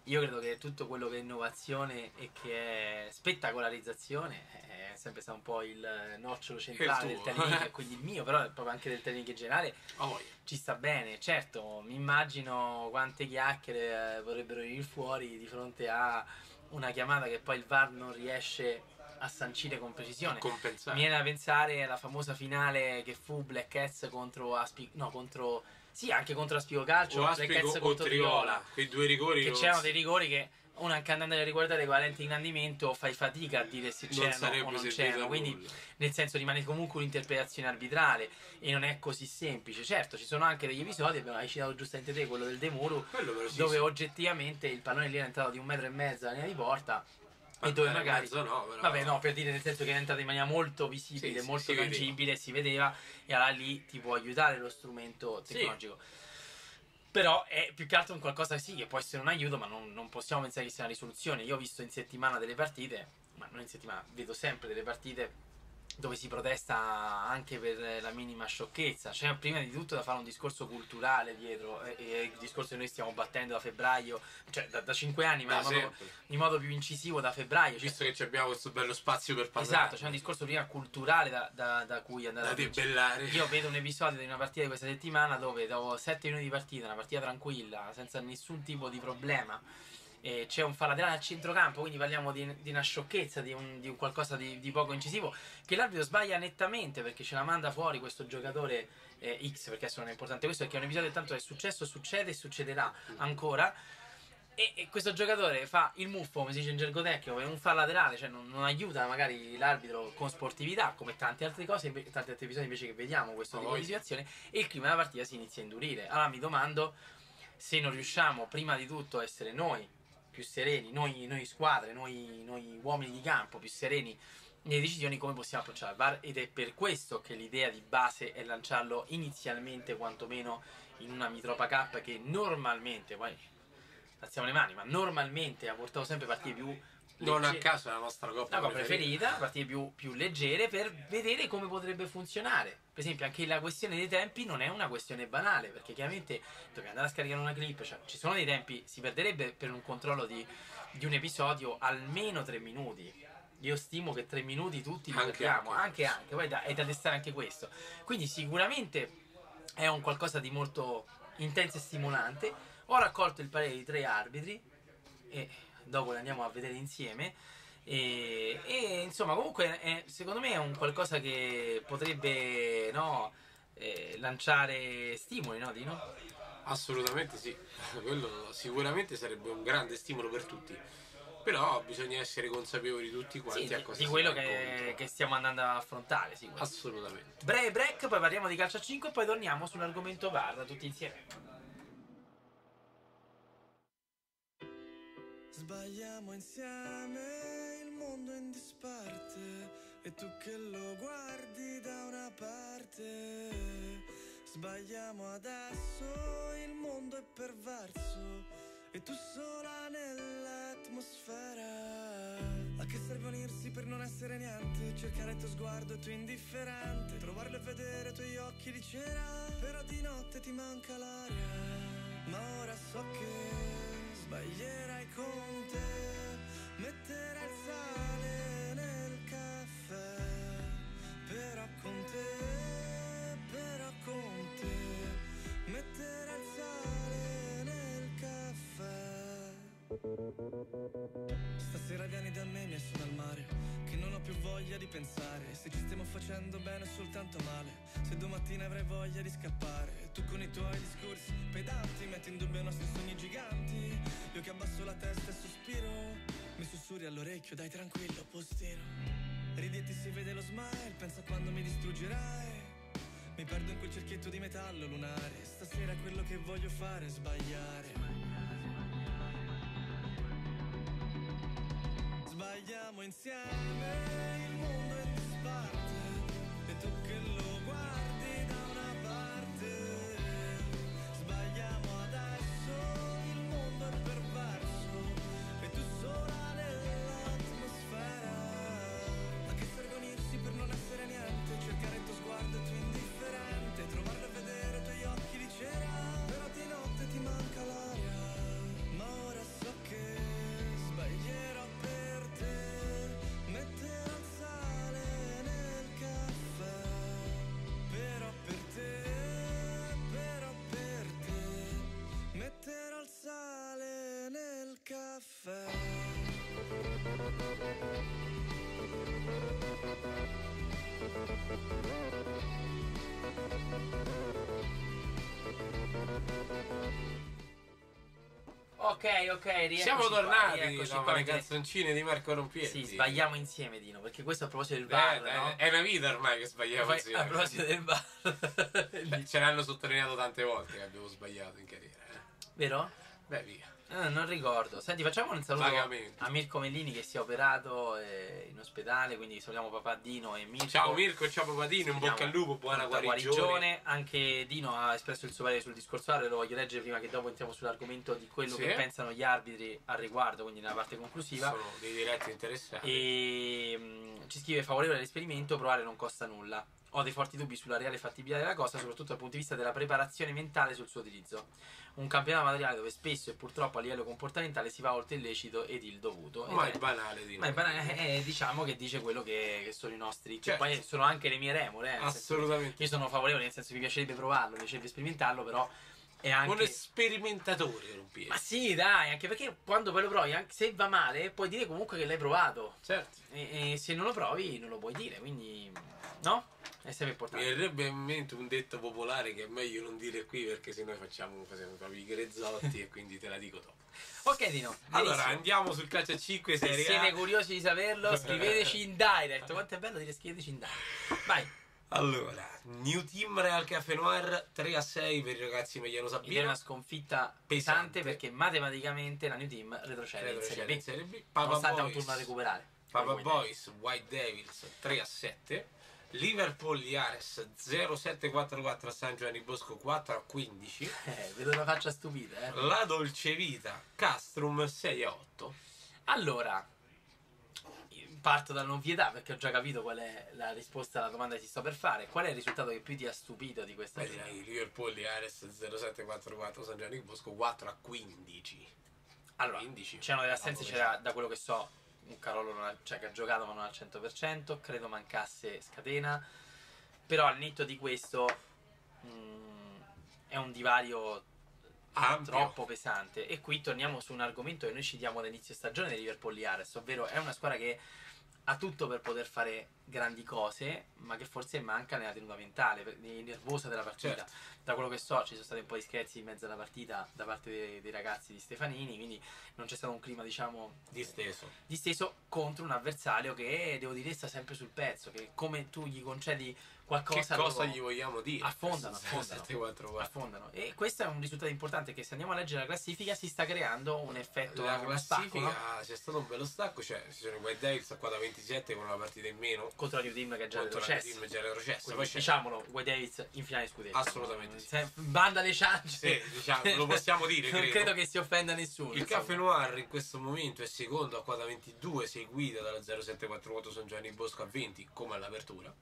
Speaker 2: io credo che tutto quello che è innovazione e che è spettacolarizzazione è sempre stato un po' il nocciolo centrale del Telenik, quindi il mio, però proprio anche del Telenik in generale
Speaker 3: oh,
Speaker 2: ci sta bene. Certo, mi immagino quante chiacchiere eh, vorrebbero venire fuori di fronte a una chiamata che poi il VAR non riesce a sancire con precisione.
Speaker 3: Compensare.
Speaker 2: Mi viene da pensare alla famosa finale che fu Black Cats contro Aspi, no, contro sì, anche contro Aspigo Calcio,
Speaker 3: o Aspigo o contro Triola. Quei due rigori.
Speaker 2: Che c'erano dei rigori che uno anche andando a riguardare con la lente ingrandimento fai fatica a dire se c'erano o non c'erano. Quindi, nel senso, rimane comunque un'interpretazione arbitrale e non è così semplice. Certo, ci sono anche degli episodi, abbiamo hai citato giustamente te, quello del Demuro, dove oggettivamente il pallone lì è entrato di un metro e mezzo alla linea di porta e dove magari.
Speaker 3: no, però...
Speaker 2: vabbè no per dire nel senso che è entrata in maniera molto visibile sì, molto si tangibile si vedeva e allora lì ti può aiutare lo strumento tecnologico. Sì. però è più che altro un qualcosa sì che può essere un aiuto ma non, non possiamo pensare che sia una risoluzione. Io ho visto in settimana delle partite ma non in settimana vedo sempre delle partite dove si protesta anche per la minima sciocchezza. C'è prima di tutto da fare un discorso culturale dietro, e, e il discorso che noi stiamo battendo da febbraio, cioè da, da 5 anni, ma in modo, in modo, più incisivo da febbraio.
Speaker 3: Visto cioè, che abbiamo questo bello spazio per parlare.
Speaker 2: Esatto, c'è un discorso prima culturale da, da, da cui andare
Speaker 3: da a debellare.
Speaker 2: Io vedo un episodio di una partita di questa settimana dove dopo 7 minuti di partita, una partita tranquilla, senza nessun tipo di problema eh, c'è un faladrano al centrocampo, quindi parliamo di, di una sciocchezza, di un, di un qualcosa di, di, poco incisivo, che l'arbitro sbaglia nettamente perché ce la manda fuori questo giocatore eh, X, perché adesso non è importante questo, perché è un episodio che tanto è successo, succede e succederà ancora. E, e, questo giocatore fa il muffo, come si dice in gergo tecnico, un fa laterale, cioè non, non, aiuta magari l'arbitro con sportività, come tante altre cose, tanti altri episodi invece che vediamo questo tipo di situazione, e il clima della partita si inizia a indurire. Allora mi domando se non riusciamo prima di tutto a essere noi più sereni, noi, noi squadre, noi, noi, uomini di campo più sereni nelle decisioni come possiamo approcciare VAR? Ed è per questo che l'idea di base è lanciarlo inizialmente quantomeno in una Mitropa Cup che normalmente, poi alziamo le mani, ma normalmente ha portato sempre partite più
Speaker 3: non a caso è la nostra coppa,
Speaker 2: la preferita. preferita, partite più, più, leggere per vedere come potrebbe funzionare. Per esempio, anche la questione dei tempi non è una questione banale, perché chiaramente dobbiamo andare a scaricare una clip, cioè ci sono dei tempi, si perderebbe per un controllo di, di un episodio almeno tre minuti. Io stimo che tre minuti tutti li
Speaker 3: anche,
Speaker 2: perdiamo, anche, anche, anche, poi da, è da testare anche questo. Quindi sicuramente è un qualcosa di molto intenso e stimolante. Ho raccolto il parere di tre arbitri e dopo le andiamo a vedere insieme. E, e insomma, comunque, è, secondo me è un qualcosa che potrebbe no, eh, lanciare stimoli, no, Dino?
Speaker 3: Assolutamente sì, quello sicuramente sarebbe un grande stimolo per tutti. Però bisogna essere consapevoli tutti quanti
Speaker 2: sì,
Speaker 3: a cosa
Speaker 2: di quello che, che, stiamo andando a affrontare. Sì,
Speaker 3: Assolutamente.
Speaker 2: Breve break, poi parliamo di calcio a 5 e poi torniamo sull'argomento VAR tutti insieme.
Speaker 4: Sbagliamo insieme, il mondo in disparte e tu che lo guardi da una parte. Sbagliamo adesso, il mondo è perverso e tu sola nell'atmosfera. A che serve unirsi per non essere niente? Cercare il tuo sguardo e tu indifferente. Trovarlo e vedere i tuoi occhi di cera. Però di notte ti manca l'aria. Ma ora so che sbaglierai con te, metterai il sale nel caffè, però con te, però con te, metterai il sale nel caffè. Stasera vieni da me, mi esco dal mare che non ho più voglia di pensare. Se ci stiamo facendo bene o soltanto male Se domattina avrai voglia di scappare. Tu con i tuoi discorsi pedanti Metti in dubbio i nostri sogni giganti la testa e sospiro. Mi sussurri all'orecchio Dai tranquillo postino. Ridi si vede lo smile Pensa quando mi distruggerai. Mi perdo in quel cerchietto di metallo lunare. Stasera quello che voglio fare è sbagliare. Sbagliamo insieme, il mondo è in disparte E tu che lo guardi
Speaker 2: Ok, ok,
Speaker 3: Siamo
Speaker 2: qua,
Speaker 3: tornati
Speaker 2: rieccoci
Speaker 3: dopo
Speaker 2: qua,
Speaker 3: le canzoncine di Marco Rompienti.
Speaker 2: Sì, sbagliamo insieme Dino, perché questo a proposito del bar,
Speaker 3: eh,
Speaker 2: no?
Speaker 3: È una vita ormai che sbagliamo
Speaker 2: Poi,
Speaker 3: insieme.
Speaker 2: a proposito del bar.
Speaker 3: Ce l'hanno sottolineato tante volte che abbiamo sbagliato in carriera. eh.
Speaker 2: Vero?
Speaker 3: Beh, via.
Speaker 2: Eh, non ricordo. Senti, facciamo un saluto
Speaker 3: Vagamente.
Speaker 2: a Mirko Mellini che si è operato eh, in ospedale, quindi salutiamo papà Dino e Mirko.
Speaker 3: Ciao Mirko, ciao Papadino, in bocca al lupo, buona
Speaker 2: Pronta
Speaker 3: guarigione.
Speaker 2: Anche Dino ha espresso il suo parere sul discorso orario, lo voglio leggere prima che dopo entriamo sull'argomento di quello
Speaker 3: Sì.
Speaker 2: che pensano gli arbitri al riguardo, quindi nella parte conclusiva.
Speaker 3: Sono dei diretti interessanti.
Speaker 2: E mm, ci scrive favorevole all'esperimento, provare non costa nulla. Ho dei forti dubbi sulla reale fattibilità della cosa, soprattutto dal punto di vista della preparazione mentale sul suo utilizzo. Un campionato materiale dove spesso e purtroppo a livello comportamentale si va oltre il lecito ed il dovuto.
Speaker 3: Ma
Speaker 2: Ed
Speaker 3: è banale di
Speaker 2: ma è banale, eh, diciamo che dice quello che, che sono i nostri.
Speaker 3: Certo.
Speaker 2: poi sono anche le mie remore. eh,
Speaker 3: Assolutamente.
Speaker 2: Io sono favorevole, nel senso che mi piacerebbe provarlo, mi piacerebbe sperimentarlo, però è anche.
Speaker 3: Un sperimentatore Rompienti.
Speaker 2: Ma sì, dai, anche perché quando poi lo provi, anche se va male, puoi dire comunque che l'hai provato.
Speaker 3: Certo.
Speaker 2: E, e se non lo provi, non lo puoi dire, quindi. No? È sempre
Speaker 3: Mi
Speaker 2: importante.
Speaker 3: verrebbe in mente un detto popolare che è meglio non dire qui perché se noi facciamo, facciamo proprio i grezzotti e quindi te la dico dopo.
Speaker 2: Ok, Dino.
Speaker 3: Allora,
Speaker 2: benissimo.
Speaker 3: andiamo sul calcio a 5
Speaker 2: Se
Speaker 3: Serie
Speaker 2: siete
Speaker 3: A.
Speaker 2: curiosi di saperlo, scriveteci in direct. Quanto è bello dire scriveteci in direct. Vai.
Speaker 3: Allora, New Team Real Cafe Noir 3 a 6 per i ragazzi Mediano
Speaker 2: Ed è
Speaker 3: Sabino.
Speaker 2: una sconfitta pesante,
Speaker 3: Pesante.
Speaker 2: perché matematicamente la New Team retrocede
Speaker 3: Retrocede
Speaker 2: Serie
Speaker 3: in. Serie B. Papa
Speaker 2: Nonostante ha un
Speaker 3: Boys.
Speaker 2: turno a recuperare.
Speaker 3: Papa Boys, White Devils 3 a 7. Liverpool Iares 0744 a San Giovanni Bosco 4 a 15.
Speaker 2: Eh, vedo una faccia stupida, eh.
Speaker 3: La Dolce Vita Castrum 6 a 8.
Speaker 2: Allora, parto dall'ovvietà perché ho già capito qual è la risposta alla domanda che ti sto per fare. Qual è il risultato che più ti ha stupito di questa
Speaker 3: Beh, Liverpool Iares 0744 San Giovanni Bosco 4 a 15.
Speaker 2: Allora,
Speaker 3: 15.
Speaker 2: c'erano delle assenze,
Speaker 3: Dopo
Speaker 2: c'era da quello che so un ha- cioè, che ha giocato ma non al 100%, credo mancasse Scatena, però al netto di questo mm, è un divario
Speaker 3: Ampio.
Speaker 2: troppo pesante e qui torniamo su un argomento che noi ci diamo da inizio stagione di Liverpool Iares, ovvero è una squadra che ha tutto per poter fare grandi cose, ma che forse manca nella tenuta mentale, nervosa della partita.
Speaker 3: Certo.
Speaker 2: Da quello che so ci sono stati un po' di scherzi in mezzo alla partita da parte dei, dei ragazzi di Stefanini, quindi non c'è stato un clima diciamo
Speaker 3: Disteso.
Speaker 2: disteso contro un avversario che devo dire sta sempre sul pezzo, che come tu gli concedi qualcosa
Speaker 3: Che cosa gli vogliamo dire?
Speaker 2: affondano, affondano.
Speaker 3: 0744.
Speaker 2: affondano. E questo è un risultato importante che se andiamo a leggere la classifica si sta creando un effetto
Speaker 3: La
Speaker 2: uno stacco,
Speaker 3: classifica
Speaker 2: no?
Speaker 3: c'è stato un bello stacco, cioè ci sono i White Devils qua da 27 con una partita in meno
Speaker 2: contro la Team che è già
Speaker 3: contro la
Speaker 2: retrocesso.
Speaker 3: team già retrocessa.
Speaker 2: Quindi, diciamolo, White Davis in finale scudetto.
Speaker 3: Assolutamente sì.
Speaker 2: Banda le ciance.
Speaker 3: Sì, diciamo, lo possiamo dire,
Speaker 2: non
Speaker 3: credo.
Speaker 2: credo che si offenda nessuno.
Speaker 3: il. Caffè Noir in questo momento è secondo a quota 22, seguita dalla 0748 San Giovanni Bosco a 20 come all'apertura.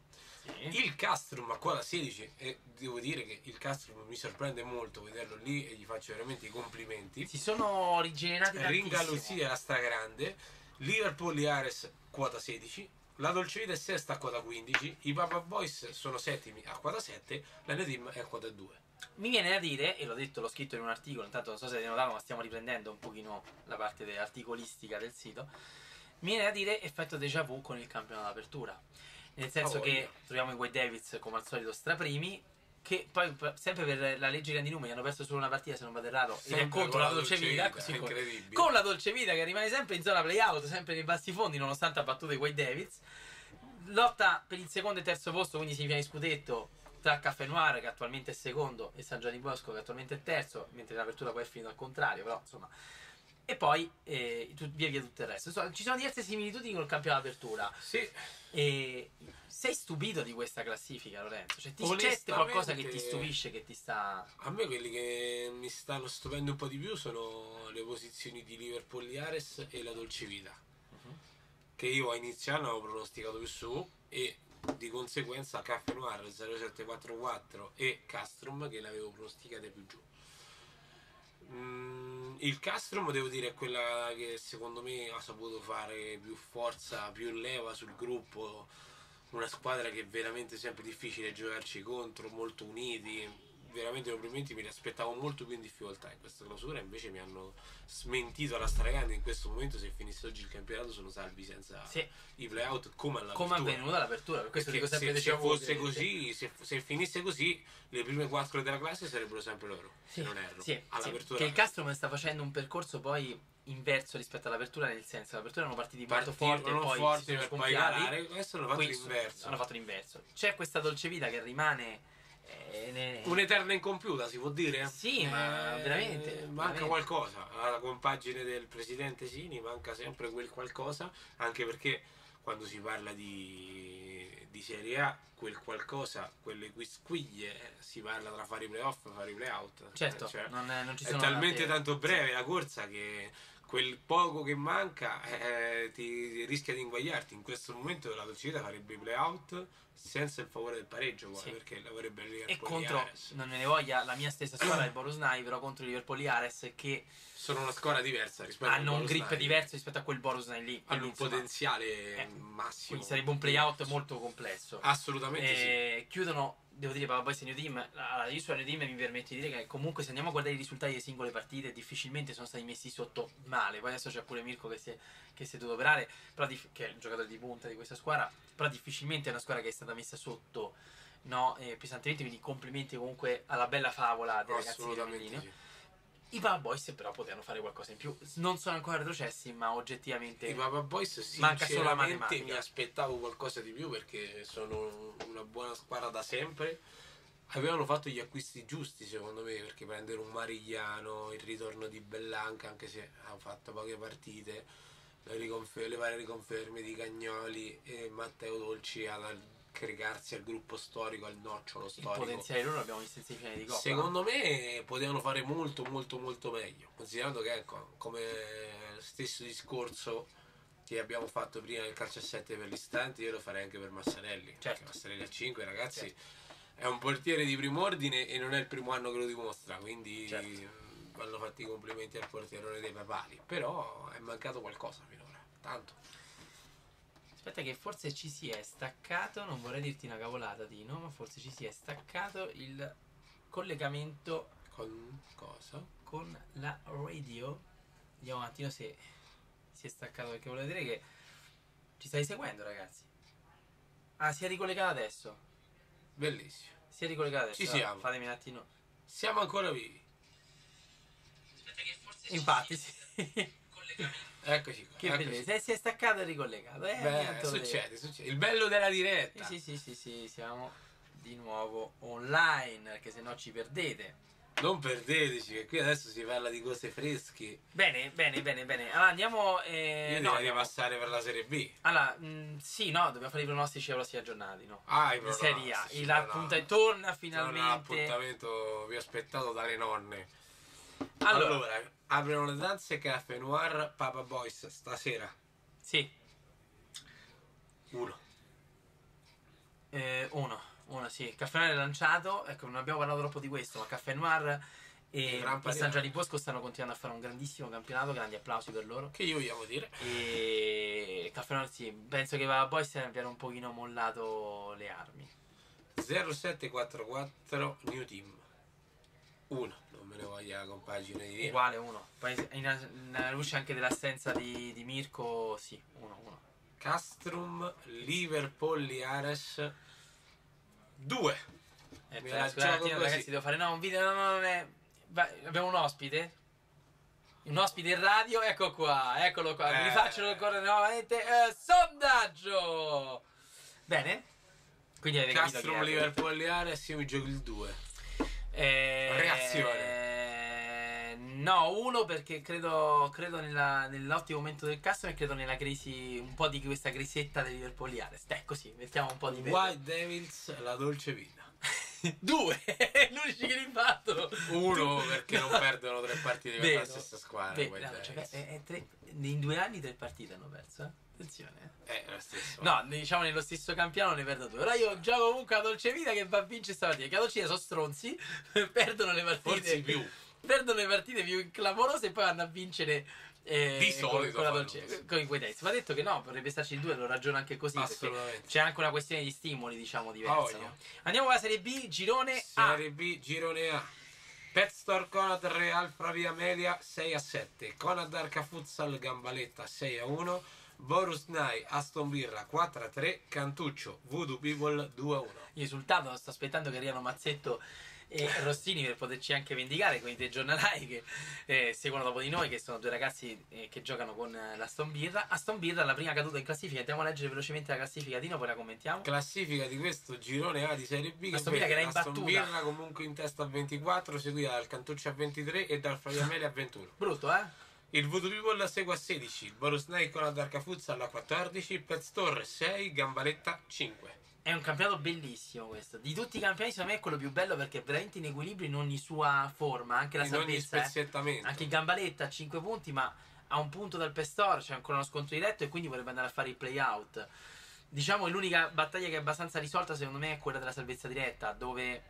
Speaker 2: Sì.
Speaker 3: Il Castrum a quota 16 e devo dire che il Castrum mi sorprende molto vederlo lì e gli faccio veramente i complimenti.
Speaker 2: Si sono rigenerati tantissimo.
Speaker 3: Lucia è la stragrande, Liverpool Iares quota 16, la Dolce Vita è sesta a quota 15, i Papa Boys sono settimi a quota 7, la New Team è a quota 2.
Speaker 2: Mi viene da dire, e l'ho detto, l'ho scritto in un articolo, intanto non so se avete notato, ma stiamo riprendendo un pochino la parte articolistica del sito. Mi viene da dire effetto déjà vu con il campionato d'apertura. Nel senso che troviamo i White Davids come al solito straprimi. Che poi sempre per la legge grandi numeri hanno perso solo una partita se non vado errato.
Speaker 3: Sempre
Speaker 2: contro
Speaker 3: con
Speaker 2: la dolce vita.
Speaker 3: vita, incredibile.
Speaker 2: con la dolce vita che rimane sempre in zona playout, sempre nei bassi fondi, nonostante ha battuto i White Davids. Lotta per il secondo e terzo posto, quindi si viene scudetto tra Caffè Noir, che attualmente è secondo, e San Giovanni Bosco, che attualmente è terzo, mentre l'apertura poi è finita al contrario, però insomma. E poi eh, tu- via via tutto il resto. Insomma, ci sono diverse similitudini col campionato d'apertura.
Speaker 3: Sì,
Speaker 2: E sei stupito di questa classifica, Lorenzo? Cioè, ti c'è qualcosa che ti stupisce, che ti sta.
Speaker 3: a me quelli che mi stanno stupendo un po' di più sono le posizioni di Liverpool di Ares e la Dolce Vita.
Speaker 2: Mhm.
Speaker 3: Che io a inizio anno avevo pronosticato più su e di conseguenza Caffè Noir 0744 e Castrum che le avevo pronosticate più giù. Mm, il Castrum devo dire è quella che secondo me ha saputo fare più forza, più leva sul gruppo, una squadra che è veramente sempre difficile giocarci contro, molto uniti. Veramente complimenti mi aspettavo molto più in difficoltà in questa clausura, invece mi hanno smentito alla stragrande in questo momento se finisse oggi il campionato sono salvi senza
Speaker 2: Sì,
Speaker 3: i playout come alla
Speaker 2: come è avvenuta l'apertura? Per questo
Speaker 3: perché
Speaker 2: dico sempre
Speaker 3: se, se fosse così, se, se finisse così, le prime quattro della classe sarebbero sempre loro. se non erro.
Speaker 2: Sì, sì,
Speaker 3: all'apertura.
Speaker 2: che il Castro sta facendo un percorso poi inverso rispetto all'apertura, nel senso l'apertura erano partiti molto forti poi
Speaker 3: forti per poi calare, questo hanno fatto l'inverso.
Speaker 2: Hanno fatto l'inverso. C'è questa dolce vita che rimane. Eh, ne-
Speaker 3: Un'eterna incompiuta, si può dire?
Speaker 2: Sì, ma veramente,
Speaker 3: Manca
Speaker 2: veramente.
Speaker 3: qualcosa. Alla compagine del presidente Sini manca sempre quel qualcosa, anche perché quando si parla di, di Serie A, quel qualcosa, quelle quisquiglie, eh, si parla tra fare i playoff e fare i playout.
Speaker 2: Certo,
Speaker 3: Cioè,
Speaker 2: non, è- non ci
Speaker 3: è
Speaker 2: sono.
Speaker 3: talmente
Speaker 2: tante-
Speaker 3: tanto breve la corsa che quel poco che manca eh, ti rischia di inguagliarti. In questo momento la Dolcita farebbe i playout senza il favore del pareggio, poi,
Speaker 2: Sì.
Speaker 3: perché avrebbe il
Speaker 2: E
Speaker 3: Liverpool di
Speaker 2: contro,
Speaker 3: Ares.
Speaker 2: non me ne voglia, la mia stessa squadra, il Borusnai, però contro il Liverpool Ares, che
Speaker 3: Sono una squadra diversa rispetto
Speaker 2: hanno
Speaker 3: al
Speaker 2: un grip diverso rispetto a quel Borusnai lì.
Speaker 3: Hanno un potenziale
Speaker 2: eh,
Speaker 3: massimo.
Speaker 2: Quindi sarebbe un playout molto complesso.
Speaker 3: Assolutamente sì.
Speaker 2: Eh, chiudono, devo dire, Papa Boys e New Team. Allora, io su New Team mi permetto di dire che comunque se andiamo a guardare i risultati delle singole partite, difficilmente sono stati messi sotto male. Poi adesso c'è pure Mirko che si è, che si è dovuto operare, però che è il giocatore di punta di questa squadra, però difficilmente è una squadra che è stata messa sotto. No, eh, pesantemente, quindi complimenti comunque alla bella favola dei ragazzi di Remellino.
Speaker 3: sì.
Speaker 2: I Papa Boys però potevano fare qualcosa in più. Non sono ancora retrocessi, ma oggettivamente
Speaker 3: I Papa Boys
Speaker 2: Manca solo la matematica.
Speaker 3: mi aspettavo qualcosa di più perché sono una buona squadra da sempre. Avevano fatto gli acquisti giusti secondo me perché prendere un Marigliano, il ritorno di Bellanca anche se ha fatto poche partite, le, varie riconferme di Cagnoli e Matteo Dolci ad aggregarsi al gruppo storico, al nocciolo
Speaker 2: il
Speaker 3: storico.
Speaker 2: potenziale loro l'abbiamo visto in semifinale di Coppa.
Speaker 3: Secondo me potevano fare molto molto molto meglio, considerando che ecco, come stesso discorso che abbiamo fatto prima del calcio a 7 per l'istante, io lo farei anche per Massarelli.
Speaker 2: Certo.
Speaker 3: Massarelli a 5, ragazzi, è un portiere di primo ordine e non è il primo anno che lo dimostra, quindi
Speaker 2: Certo.
Speaker 3: vanno fatti i complimenti al portierone dei papali. Però è mancato qualcosa finora, tanto.
Speaker 2: Aspetta che forse ci si è staccato, non vorrei dirti una cavolata Dino, ma forse ci si è staccato il collegamento
Speaker 3: Con cosa?
Speaker 2: con la radio. Vediamo un attimo se si è staccato perché volevo dire che ci stai seguendo ragazzi. Ah, si è ricollegato adesso.
Speaker 3: Bellissimo.
Speaker 2: Si è ricollegato adesso.
Speaker 3: Ci
Speaker 2: Allora,
Speaker 3: siamo.
Speaker 2: Fatemi un attimo.
Speaker 3: Siamo ancora vivi.
Speaker 2: Infatti, sì.
Speaker 3: Eccoci qua.
Speaker 2: che
Speaker 3: eccoci.
Speaker 2: bellezza. Eh, Si è staccato e ricollegato. Eh,
Speaker 3: Beh, succede, succede. Il bello della diretta.
Speaker 2: Sì, sì, sì, sì, siamo di nuovo online, perché se no ci perdete.
Speaker 3: Non perdeteci, che qui adesso si parla di cose fresche.
Speaker 2: Bene, bene, bene, bene. Allora andiamo. Eh,
Speaker 3: Io
Speaker 2: no,
Speaker 3: direi di passare per la Serie B.
Speaker 2: Allora, mh, sì, no, dobbiamo fare i pronostici ai prossimi aggiornati, no?
Speaker 3: Ah, i
Speaker 2: Di Serie A.
Speaker 3: pronostici, no.
Speaker 2: appunta- torna
Speaker 3: Torna
Speaker 2: finalmente.
Speaker 3: l'appuntamento vi aspettato dalle nonne.
Speaker 2: Allora,
Speaker 3: Allora, aprono le danze Caffè Noir Papa Boys stasera.
Speaker 2: sì,
Speaker 3: Uno.
Speaker 2: eh, uno, uno, sì. Caffè Noir è lanciato, ecco, non abbiamo parlato troppo di questo, ma Caffè Noir e. San Gianni Bosco stanno continuando a fare un grandissimo campionato, grandi applausi per loro.
Speaker 3: Che gli vogliamo dire?
Speaker 2: E Caffè Noir sì, penso che poi se abbiano un pochino mollato le armi.
Speaker 3: 0744 New Team. 1. Me ne voglia compagine di dire.
Speaker 2: Uguale 1. Poi in, in luce anche dell'assenza di, di Mirko, sì, 1-1.
Speaker 3: Castrum, Liverpool, Liares 2.
Speaker 2: Eh,
Speaker 3: la
Speaker 2: scusate, io, ragazzi, devo fare no, un video. No, no, non è. abbiamo un ospite. Un ospite in radio, ecco qua, eccolo qua. Vi
Speaker 3: Eh.
Speaker 2: rifaccio ancora nuovamente. eh, sondaggio! Bene. Quindi avete
Speaker 3: Castrum. Liverpool, Liares, io mi gioco il 2.
Speaker 2: Eh,
Speaker 3: Reazione.
Speaker 2: No, uno perché credo, credo nella- nell'ottimo momento del Castro e credo nella crisi, un po' di questa grisetta del Liverpooliares. Dai, così, mettiamo un po' di.
Speaker 3: White Devils, la dolce vita.
Speaker 2: Due! L'unici che li batto!
Speaker 3: Uno perché non perdono tre partite con la stessa squadra.
Speaker 2: Beh, no, cioè, è- è tre- in due anni tre partite hanno perso, eh? Attenzione. eh.
Speaker 3: Lo stesso.
Speaker 2: No, diciamo nello stesso campionato ne perdo due. Ora io gioco comunque a Dolce Vita che va a vincere stamattina. Che a Dolce Vita sono stronzi, perdono le partite.
Speaker 3: Forse più.
Speaker 2: Perdono le partite più clamorose e poi vanno a vincere. eh,
Speaker 3: Di solito
Speaker 2: con, con la Dolce con i Guedes. Ma detto che no, potrebbe starci il due, lo ragiono anche così.
Speaker 3: Assolutamente.
Speaker 2: C'è anche una questione di stimoli, diciamo, diversa. no? Andiamo alla Serie B, girone A.
Speaker 3: Serie B, girone A. Pet Store Conad Real Pravia Media 6 a 7. Conad Arca Futsal Gambaletta 6 a 1. Borus Nai Aston Birra 4 a 3. Cantuccio Voodoo People 2 a 1.
Speaker 2: Il risultato, sto aspettando che arrivino Mazzetto e Rossini per poterci anche vendicare con i telegiornalai che eh, seguono dopo di noi, che sono due ragazzi eh, che giocano con eh, l'Aston Birra. Aston Birra, la prima caduta in classifica. Andiamo a leggere velocemente la classifica di noi, poi la commentiamo.
Speaker 3: Classifica di questo girone A di Serie B.
Speaker 2: Aston Villa che
Speaker 3: vede
Speaker 2: era
Speaker 3: Aston
Speaker 2: imbattuta.
Speaker 3: Birra comunque in testa a 24, seguita dal Cantuccio a 23 e dal Pravia Media a 21.
Speaker 2: Brutto, eh?
Speaker 3: Il Voodoo People segue a 16, il Borus Nai Conad Arca Futsal a 14, il Pet Store 6, Gambaletta 5.
Speaker 2: È un campionato bellissimo questo. Di tutti i campioni, secondo me è quello più bello perché è veramente in equilibrio in ogni sua forma. Anche la
Speaker 3: in ogni
Speaker 2: salvezza. eh. Anche il Gambaletta a 5 punti, ma a un punto dal Pestor c'è ancora uno scontro diretto e quindi vorrebbe andare a fare il play out. Diciamo che l'unica battaglia che è abbastanza risolta, secondo me, è quella della salvezza diretta, dove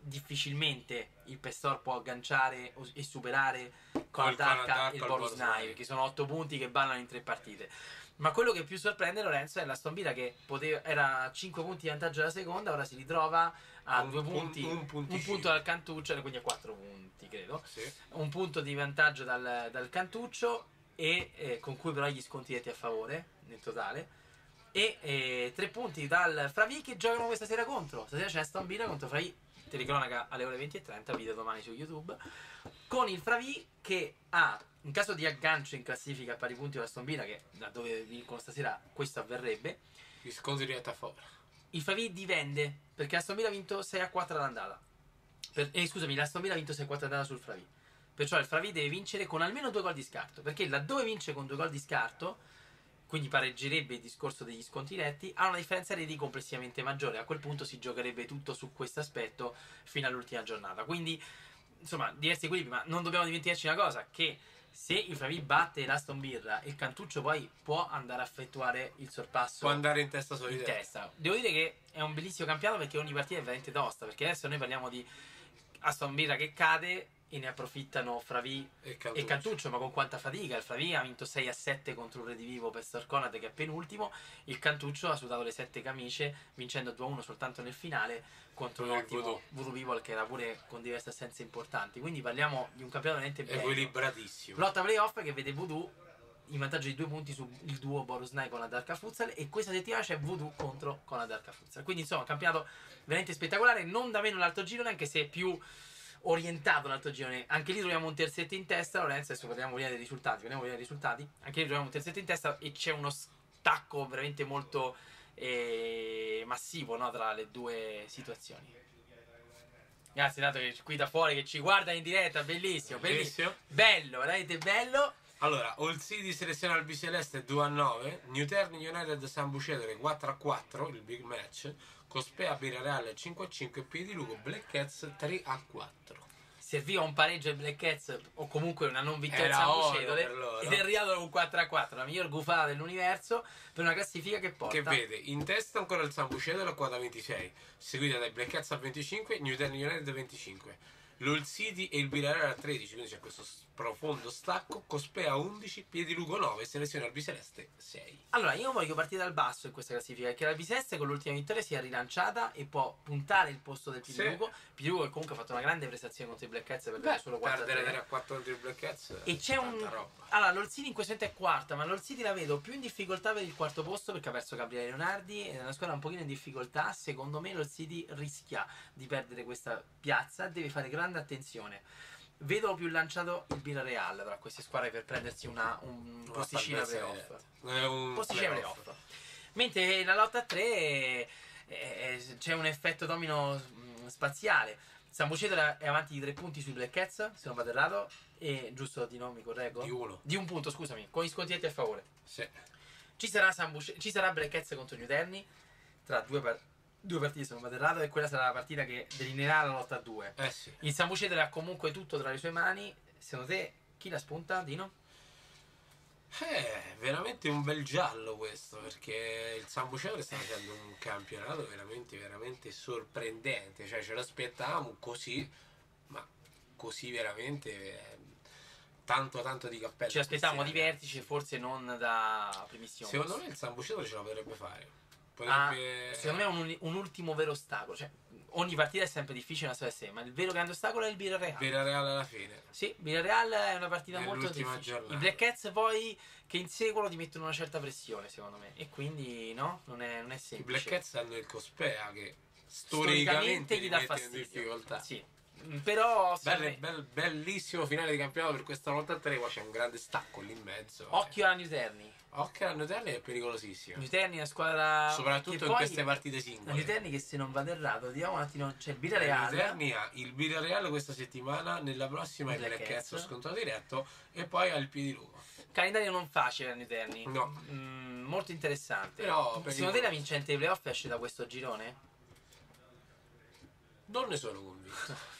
Speaker 2: difficilmente il Pestor può agganciare e superare con e il
Speaker 3: al
Speaker 2: Boros
Speaker 3: Borusnai.
Speaker 2: Nai, che sono 8 punti che ballano in tre partite. Ma quello che più sorprende Lorenzo è la Stombira che poteva- era a 5 punti di vantaggio alla seconda, ora si ritrova a
Speaker 3: Un
Speaker 2: 2
Speaker 3: pun-
Speaker 2: punti,
Speaker 3: un
Speaker 2: un, punto dal Cantuccio, quindi a 4 punti credo
Speaker 3: Sì.
Speaker 2: un punto di vantaggio dal, dal Cantuccio e eh, con cui però gli sconti detti a favore nel totale e eh, tre punti dal Fravi che giocano questa sera contro stasera c'è Aston Villa contro Fravi telecronaca alle ore 20.30 video domani su YouTube con il Fravi che ha in caso di aggancio in classifica a pari punti con Aston Villa che da dove vincono stasera questo avverrebbe
Speaker 3: Gli scontri diretti a favore.
Speaker 2: il Fravi divende perché Aston Villa ha vinto 6 a 4 all'andata. Per- eh, scusami, l'Aston Villa ha vinto 6 a 4 all'andata sul Fravi. Perciò il Fravi deve vincere con almeno due gol di scarto. Perché laddove vince con due gol di scarto, quindi pareggerebbe il discorso degli sconti diretti, ha una differenza reti complessivamente maggiore. A quel punto si giocherebbe tutto su questo aspetto fino all'ultima giornata. Quindi, insomma, diversi equilibri, ma non dobbiamo dimenticarci una cosa, che se il Fravi batte l'Aston Birra, il Cantuccio poi può andare a effettuare il sorpasso
Speaker 3: Può andare in testa
Speaker 2: in
Speaker 3: solitaria.
Speaker 2: testa. Devo dire che è un bellissimo campionato perché ogni partita è veramente tosta. Perché adesso noi parliamo di Aston Villa che cade e ne approfittano Fravi
Speaker 3: E Cantuccio.
Speaker 2: e Cantuccio, ma con quanta fatica? Il Fravi ha vinto 6 a 7 contro un Redivivo per Storconad che è penultimo. Il Cantuccio ha sudato le 7 camicie, vincendo 2 a 1 soltanto nel finale contro un ottimo People che era pure con diverse assenze importanti. Quindi parliamo di un campionato veramente.
Speaker 3: Equilibratissimo.
Speaker 2: Lotta playoff che vede Voodoo in vantaggio di due punti sul duo Boros Nai con la Dark Futsal e questa settimana c'è Voodoo contro con la Dark Futsal. Quindi insomma un campionato veramente spettacolare, non da meno l'altro girone anche se è più orientato l'altro girone. Anche lì troviamo un terzetto in testa, Lorenzo, adesso parliamo prima dei risultati, parliamo prima dei risultati. Anche lì troviamo un terzetto in testa e c'è uno stacco veramente molto eh, massivo no, tra le due situazioni. Grazie, dato che qui da fuori che ci guarda in diretta, bellissimo, bellissimo. Bello, veramente bello.
Speaker 3: Allora, All City seleziona il Biceleste 2 a 9, New Terni United San Bucedere 4 a 4, il big match, Cospea Reale 5 a 5 e Piedilugo Black Cats 3 a 4.
Speaker 2: Serviva un pareggio ai Black Cats o comunque una non vittoria
Speaker 3: oro
Speaker 2: Bucedole ed è arrivato un 4 a 4, la miglior gufata dell'universo per una classifica che porta
Speaker 3: Che vede in testa ancora il San Bucedere a quota 26, seguita dai Black Cats a 25, New Terni United 25. l'All City e il Villarreal a 13, quindi c'è questo profondo stacco. Cospea 11, Piedilugo 9, Selezione Albiceleste 6.
Speaker 2: Allora, io voglio partire dal basso in questa classifica, perché la Biseste con l'ultima vittoria si è rilanciata e può puntare il posto del Pidilugo. Pidilugo che comunque ha fatto una grande prestazione contro i Black Cats per
Speaker 3: Beh,
Speaker 2: solo 4
Speaker 3: perdere 3 a 4 contro il Black Cats.
Speaker 2: E c'è un...
Speaker 3: roba.
Speaker 2: Allora, l'Orsini in questo momento è quarta, ma l'Orsini la vedo più in difficoltà per il quarto posto perché ha perso Gabriele Leonardi è una squadra un pochino in difficoltà. Secondo me l'Orsini rischia di perdere questa piazza, deve fare grande attenzione. Vedo più lanciato il Villarreal tra queste squadre per prendersi una, un
Speaker 3: Una salvezza
Speaker 2: playoff.
Speaker 3: È un
Speaker 2: Posticino ai
Speaker 3: playoff.
Speaker 2: playoff. Mentre la lotta a 3 c'è un effetto domino mm, spaziale. Sambuceto è avanti di 3 punti sui Black Cats, se non vado errato. E giusto di no, mi correggo?
Speaker 3: Di uno.
Speaker 2: Di un punto, scusami, con gli scontienti a favore.
Speaker 3: Sì.
Speaker 2: Ci sarà, Sambuce- ci sarà Black Cats contro New Terni tra due, par- due partite, se non vado errato, e quella sarà la partita che delineerà la lotta a 2.
Speaker 3: Eh sì.
Speaker 2: Il Sambuceto ha comunque tutto tra le sue mani. Secondo te chi la spunta, Dino?
Speaker 3: È veramente un bel giallo questo, perché il Sambuceto sta facendo un campionato veramente, veramente sorprendente. Cioè, ce l'aspettavamo così, ma così veramente eh, tanto, tanto di cappello.
Speaker 2: Ci aspettavamo di vertice, forse non da primissimo.
Speaker 3: Secondo me il Sambuceto ce la potrebbe fare.
Speaker 2: Ah,
Speaker 3: Potrebbe...
Speaker 2: secondo me è un, un ultimo vero ostacolo. Cioè, ogni partita è sempre difficile una storia a sé, ma il vero grande ostacolo è il Villarreal.
Speaker 3: Villarreal alla fine.
Speaker 2: Sì, Villarreal è una partita
Speaker 3: È
Speaker 2: molto difficile.
Speaker 3: giornata.
Speaker 2: I Black Cats poi che inseguono ti mettono una certa pressione, secondo me. E quindi no, non è, non è
Speaker 3: I
Speaker 2: semplice.
Speaker 3: Black Cats hanno il Cospea che
Speaker 2: storicamente
Speaker 3: storicamente
Speaker 2: gli
Speaker 3: li
Speaker 2: dà
Speaker 3: mette in
Speaker 2: fastidio.
Speaker 3: difficoltà.
Speaker 2: Sì. Però
Speaker 3: Belle- bel- bellissimo finale di campionato per questa lotta a tre, qua c'è un grande stacco lì in mezzo.
Speaker 2: occhio a New Terni.
Speaker 3: Occhio a Nutelli è pericolosissimo.
Speaker 2: New Terni è una squadra
Speaker 3: Soprattutto in queste partite
Speaker 2: New
Speaker 3: singole.
Speaker 2: Terni che se non vado errato, vediamo un attimo, c'è il
Speaker 3: Il
Speaker 2: Villarreal.
Speaker 3: Terni ha il Villarreal questa settimana, nella prossima il.
Speaker 2: Cats
Speaker 3: scontato diretto e poi al Piedilugo.
Speaker 2: Calendario non facile a New Terni.
Speaker 3: No.
Speaker 2: Mm, molto interessante.
Speaker 3: Però,
Speaker 2: Secondo te la vincente dei playoff esce da questo girone?
Speaker 3: Non ne sono convinto.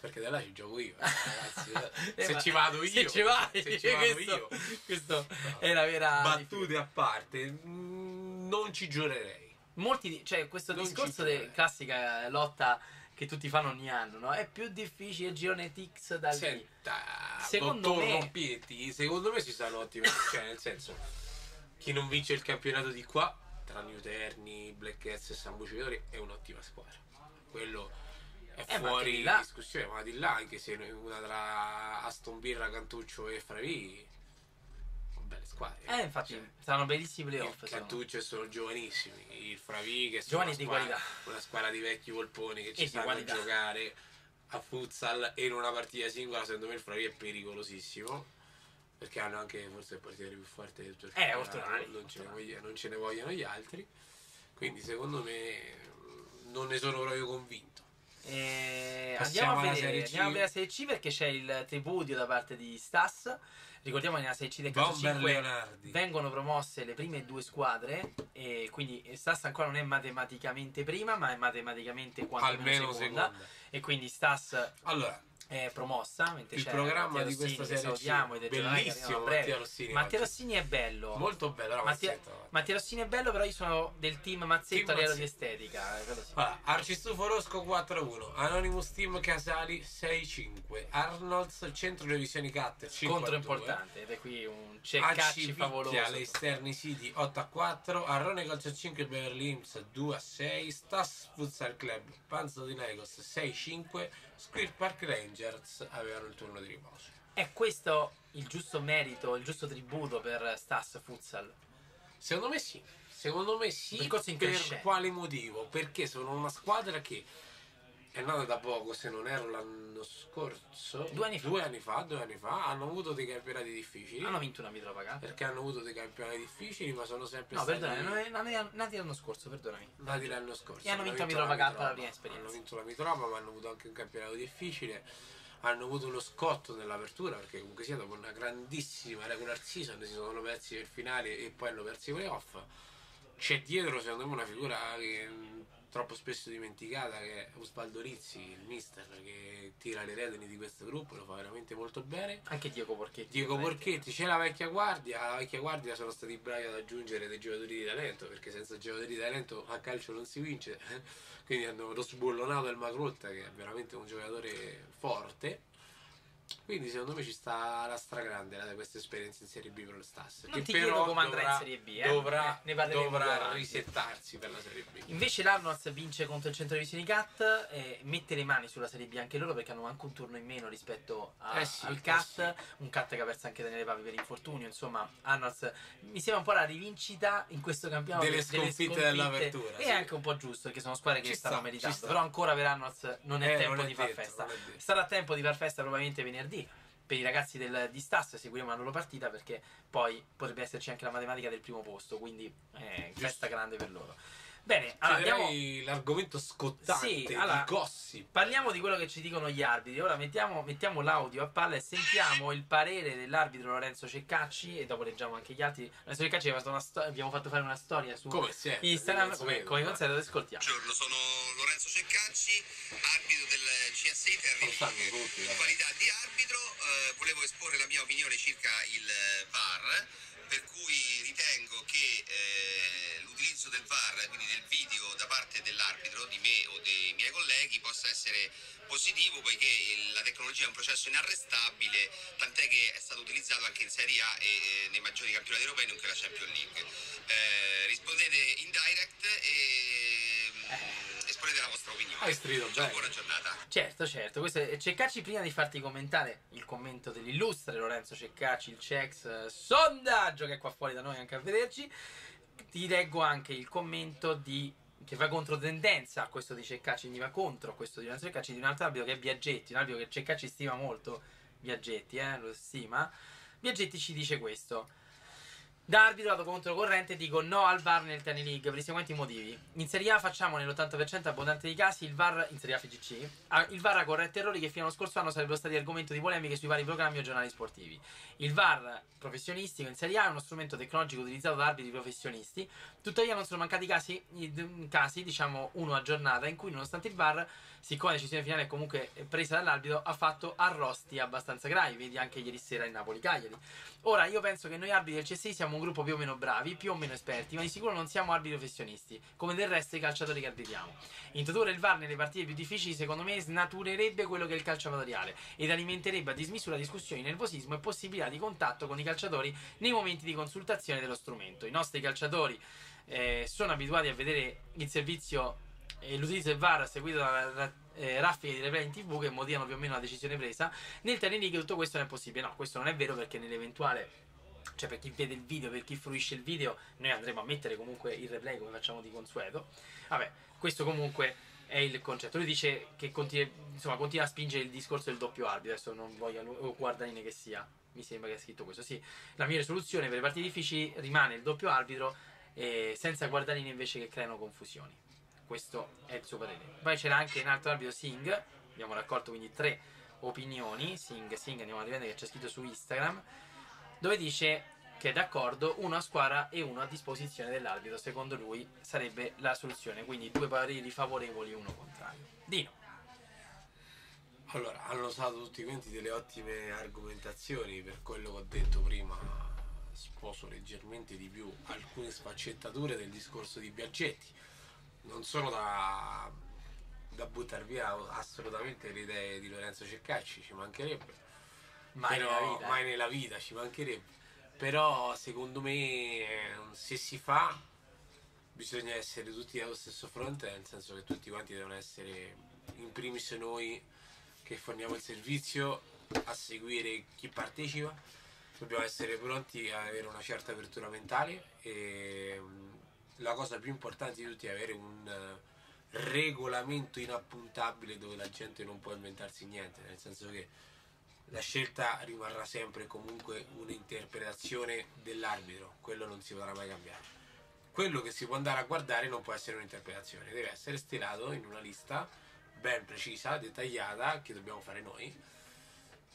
Speaker 3: Perché da là ci gioco io, eh, ragazzi.
Speaker 2: Eh,
Speaker 3: se
Speaker 2: ma-
Speaker 3: ci vado io,
Speaker 2: Se ci vai,
Speaker 3: se ci vado
Speaker 2: questo,
Speaker 3: io.
Speaker 2: questo è la vera
Speaker 3: Battute a parte, mm, non ci giurerei.
Speaker 2: molti cioè questo
Speaker 3: Non
Speaker 2: discorso di
Speaker 3: credo.
Speaker 2: classica lotta che tutti fanno ogni anno no? è più difficile il girone Tix da lì
Speaker 3: Senta,
Speaker 2: Secondo
Speaker 3: dottor
Speaker 2: me-
Speaker 3: Rompietti, secondo me ci sono ottime. cioè, nel senso, chi non vince il campionato di qua, tra New Terni, Black Cats e San Buciatori, è un'ottima squadra. Quello è
Speaker 2: Eh, ma
Speaker 3: fuori
Speaker 2: di là-
Speaker 3: discussione, ma di là, anche se una tra Aston Birra, Cantuccio e Fravi, belle squadre.
Speaker 2: eh infatti
Speaker 3: Cioè,
Speaker 2: saranno bellissimi playoff
Speaker 3: il. Cantuccio sono giovanissimi, il Fravi che sono
Speaker 2: Giovani di
Speaker 3: squadra-
Speaker 2: qualità.
Speaker 3: una squadra di vecchi polponi che
Speaker 2: E
Speaker 3: ci
Speaker 2: di
Speaker 3: sanno
Speaker 2: qualità.
Speaker 3: giocare a futsal e in una partita singola secondo me il Fravi è pericolosissimo perché hanno anche forse il portiere più forte del tuo
Speaker 2: Eh, Ortonari.
Speaker 3: non, ce voglia- non ce ne vogliono gli altri quindi secondo me non ne sono proprio convinto
Speaker 2: andiamo, a vedere, andiamo a vedere la Serie C perché c'è il tripudio da parte di Stas. Ricordiamo che nella Serie C del
Speaker 3: Bomber
Speaker 2: 5
Speaker 3: Leonardi.
Speaker 2: vengono promosse le prime due squadre e quindi Stas ancora non è matematicamente prima ma è matematicamente quantomeno
Speaker 3: almeno
Speaker 2: seconda,
Speaker 3: seconda.
Speaker 2: E quindi Stas
Speaker 3: allora
Speaker 2: è promossa mentre
Speaker 3: il programma
Speaker 2: Matteo
Speaker 3: di questa serie
Speaker 2: ed è
Speaker 3: bellissimo. Mattia Rossini
Speaker 2: Matteo. Rossini è bello
Speaker 3: molto bello no,
Speaker 2: Mattia,
Speaker 3: Mazzetto.
Speaker 2: Mattia Rossini è bello però io sono del team Mazzetto a livello di estetica eh.
Speaker 3: Allora, Arcistufo Rosco 4-1, Anonymous Team Casali 6-5, Arnolds Centro Revisioni Cat 5
Speaker 2: contro importante ed è qui un ceccacci favoloso
Speaker 3: Civicchia le esterni City 8-4, Arrone Calcio 5 Beverly Hills 2-6, Stas Futsal Club Panzo di Negos 6-5, Squirt Park Rangers avevano il turno di riposo.
Speaker 2: È questo il giusto merito, il giusto tributo per Stas Futsal?
Speaker 3: Secondo me sì. Secondo me sì. Per
Speaker 2: crescente.
Speaker 3: quale motivo? Perché sono una squadra che è nata da poco, se non ero l'anno scorso.
Speaker 2: Due anni fa.
Speaker 3: Due anni fa, due anni fa. Hanno avuto dei campionati difficili.
Speaker 2: Hanno vinto una Mitropaca?
Speaker 3: Perché hanno avuto dei campionati difficili, ma sono sempre
Speaker 2: No,
Speaker 3: stati
Speaker 2: perdonami, non è- nati l'anno scorso, perdonami.
Speaker 3: nati l'anno scorso.
Speaker 2: E hanno vinto la
Speaker 3: la
Speaker 2: Cup
Speaker 3: Mitropa.
Speaker 2: la prima esperienza.
Speaker 3: Hanno vinto la Mitropa, ma hanno avuto anche un campionato difficile. Hanno avuto uno scotto nell'apertura, perché comunque sia dopo una grandissima regular season si sono persi per finale e poi hanno perso i playoff. C'è dietro, secondo me, una figura che troppo spesso dimenticata che è Osvaldo Rizzi, il mister, che tira le redini di questo gruppo, lo fa veramente molto bene.
Speaker 2: Anche Diego Porchetti.
Speaker 3: Diego. Porchetti, c'è la vecchia guardia, la vecchia guardia sono stati bravi ad aggiungere dei giocatori di talento, perché senza giocatori di talento a calcio non si vince, quindi hanno lo sbollonato il Macrotta che è veramente un giocatore forte. Quindi secondo me ci sta la stragrande la, questa esperienza in Serie B per lo Stas.
Speaker 2: Non
Speaker 3: che
Speaker 2: ti
Speaker 3: però
Speaker 2: chiedo come andrà in
Speaker 3: dovrà-
Speaker 2: Serie B, eh.
Speaker 3: Dovrà,
Speaker 2: Eh, ne
Speaker 3: dovrà risettarsi per la Serie B.
Speaker 2: Invece l'Arnold vince contro il centro divisione CAT e mette le mani sulla Serie B anche loro perché hanno anche un turno in meno rispetto a-
Speaker 3: Eh sì,
Speaker 2: al
Speaker 3: eh
Speaker 2: CAT, un CAT che ha perso anche Daniele Pavi per infortunio, insomma Arnold mi sembra un po' la rivincita in questo campionato
Speaker 3: Delle sconfitte dell'apertura,
Speaker 2: e
Speaker 3: sì.
Speaker 2: anche un po' giusto perché sono squadre che
Speaker 3: Ci
Speaker 2: stanno
Speaker 3: sta,
Speaker 2: meritando, però ancora per Arnold non è
Speaker 3: Eh,
Speaker 2: tempo
Speaker 3: non è
Speaker 2: di far festa. Sarà tempo di far festa probabilmente venerdì. Per i ragazzi del, di Stas seguiremo la loro partita perché poi potrebbe esserci anche la matematica del primo posto, quindi eh, festa grande per loro. Bene, allora andiamo,
Speaker 3: l'argomento scottante
Speaker 2: Sì,
Speaker 3: di
Speaker 2: allora-
Speaker 3: gossip.
Speaker 2: Parliamo di quello che ci dicono gli arbitri. Ora mettiamo, mettiamo l'audio a palla e sentiamo il parere dell'arbitro Lorenzo Ceccacci. E dopo leggiamo anche gli altri. Lorenzo Ceccacci aveva fatto una sto- abbiamo fatto fare una storia su
Speaker 3: Come sempre,
Speaker 2: Instagram. Come, come consueto, ascoltiamo.
Speaker 5: Buongiorno, sono Lorenzo Ceccacci, arbitro del CSI
Speaker 3: tutti,
Speaker 5: In qualità di arbitro eh, volevo esporre la mia opinione circa il VAR, per cui ritengo che eh, l'utilizzo del VAR, quindi del video da parte dell'arbitro, di me o dei miei colleghi, possa essere positivo poiché la tecnologia è un processo inarrestabile, tant'è che è stato utilizzato anche in Serie A e eh, nei maggiori campionati europei, nonché la Champions League. Eh, rispondete in direct e mm, esponete la vostra opinione.
Speaker 3: Hai bene.
Speaker 5: buona giornata.
Speaker 2: Certo, certo. Questo è Ceccacci. Prima di farti commentare il commento dell'illustre Lorenzo Ceccacci, il Cex eh, sondaggio che è qua fuori da noi anche a vederci, ti leggo anche il commento di che va contro tendenza. Questo di Ceccacci mi va contro. Questo di Lorenzo Ceccacci di un altro arbitro che è Biaggetti. Un arbitro che Ceccacci stima molto. Biaggetti, eh, lo stima. Biaggetti ci dice questo. Da arbitro vado controcorrente dico no al VAR nel Tenny League per i seguenti motivi. In Serie A facciamo nell'80% abbondante dei casi il VAR in Serie A FGC. ah, Il VAR ha corretto errori che fino allo scorso anno sarebbero stati argomento di polemiche sui vari programmi o giornali sportivi. Il VAR professionistico in Serie A è uno strumento tecnologico utilizzato da arbitri professionisti. Tuttavia non sono mancati casi, casi, diciamo uno a giornata, in cui nonostante il VAR, siccome la decisione finale è comunque presa dall'arbitro, ha fatto arrosti abbastanza gravi. Vedi anche ieri sera in Napoli-Cagliari. Ora, io penso che noi arbitri del CSI siamo un gruppo più o meno bravi, più o meno esperti, ma di sicuro non siamo arbitri professionisti, come del resto i calciatori che arbitriamo. Introdurre il VAR nelle partite più difficili, secondo me, snaturerebbe quello che è il calcio amatoriale ed alimenterebbe a dismisura discussioni, nervosismo e possibilità di contatto con i calciatori nei momenti di consultazione dello strumento. I nostri calciatori eh, sono abituati a vedere il servizio l'utilizzo del VAR seguito da, eh, raffiche di replay in tv che motivano più o meno la decisione presa. Nel Terni League tutto questo non è possibile. No, questo non è vero perché nell'eventuale cioè per chi vede il video, per chi fruisce il video, noi andremo a mettere comunque il replay come facciamo di consueto. Vabbè, questo comunque è il concetto. Lui dice che continua, insomma, continua a spingere il discorso del doppio arbitro. Adesso non voglio o guardarine che sia. Mi sembra che è scritto questo. Sì, la mia risoluzione per le partite difficili rimane il doppio arbitro eh, senza guardarine invece che creano confusioni. Questo è il suo parere. Poi c'era anche un altro arbitro Singh. Abbiamo raccolto quindi tre opinioni. Singh, Singh, andiamo a rivedere che c'è scritto su Instagram. Dove dice che è d'accordo uno a squadra e uno a disposizione dell'arbitro. Secondo lui sarebbe la soluzione. Quindi due pareri favorevoli e uno contrario. Dino.
Speaker 3: Allora, hanno usato tutti quanti delle ottime argomentazioni per quello che ho detto prima. Sposo leggermente di più alcune sfaccettature del discorso di Biaggetti. Non sono da, da buttare via assolutamente le idee di Lorenzo Ceccacci, ci mancherebbe.
Speaker 2: Mai
Speaker 3: Però-
Speaker 2: nella vita.
Speaker 3: mai
Speaker 2: eh.
Speaker 3: nella vita, ci mancherebbe. Però secondo me se si fa bisogna essere tutti allo stesso fronte, nel senso che tutti quanti devono essere in primis noi che forniamo il servizio a seguire chi partecipa. Dobbiamo essere pronti a avere una certa apertura mentale e la cosa più importante di tutti è avere un eh, regolamento inappuntabile dove la gente non può inventarsi niente, nel senso che la scelta rimarrà sempre comunque un'interpretazione dell'arbitro, quello non si potrà mai cambiare. Quello che si può andare a guardare non può essere un'interpretazione, deve essere stilato in una lista ben precisa, dettagliata, che dobbiamo fare noi.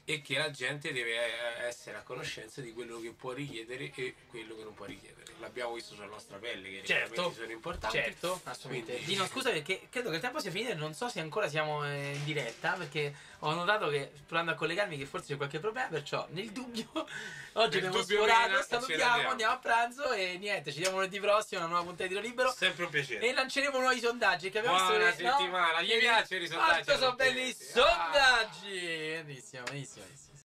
Speaker 3: E che la gente deve eh, essere a conoscenza di quello che può richiedere e quello che non può richiedere. L'abbiamo visto sulla nostra pelle che
Speaker 2: Certo.
Speaker 3: sono importanti.
Speaker 2: Certo, assolutamente.
Speaker 3: Quindi-
Speaker 2: Dino, scusa perché credo che il tempo sia finito e non so se ancora siamo eh, in diretta perché ho notato che provando a collegarmi che forse c'è qualche problema, perciò nel dubbio oggi
Speaker 3: Nel
Speaker 2: abbiamo sforato, salutiamo,
Speaker 3: andiamo.
Speaker 2: a pranzo e niente, ci vediamo lunedì prossimo, una nuova puntata di tiro libero
Speaker 3: Sempre un piacere.
Speaker 2: e lanceremo nuovi sondaggi che abbiamo
Speaker 3: Buona
Speaker 2: visto che- no?
Speaker 3: settimana, gli piacciono i sondaggi
Speaker 2: Quanto sono belli i
Speaker 3: Ah.
Speaker 2: sondaggi! Benissimo, benissimo, benissimo.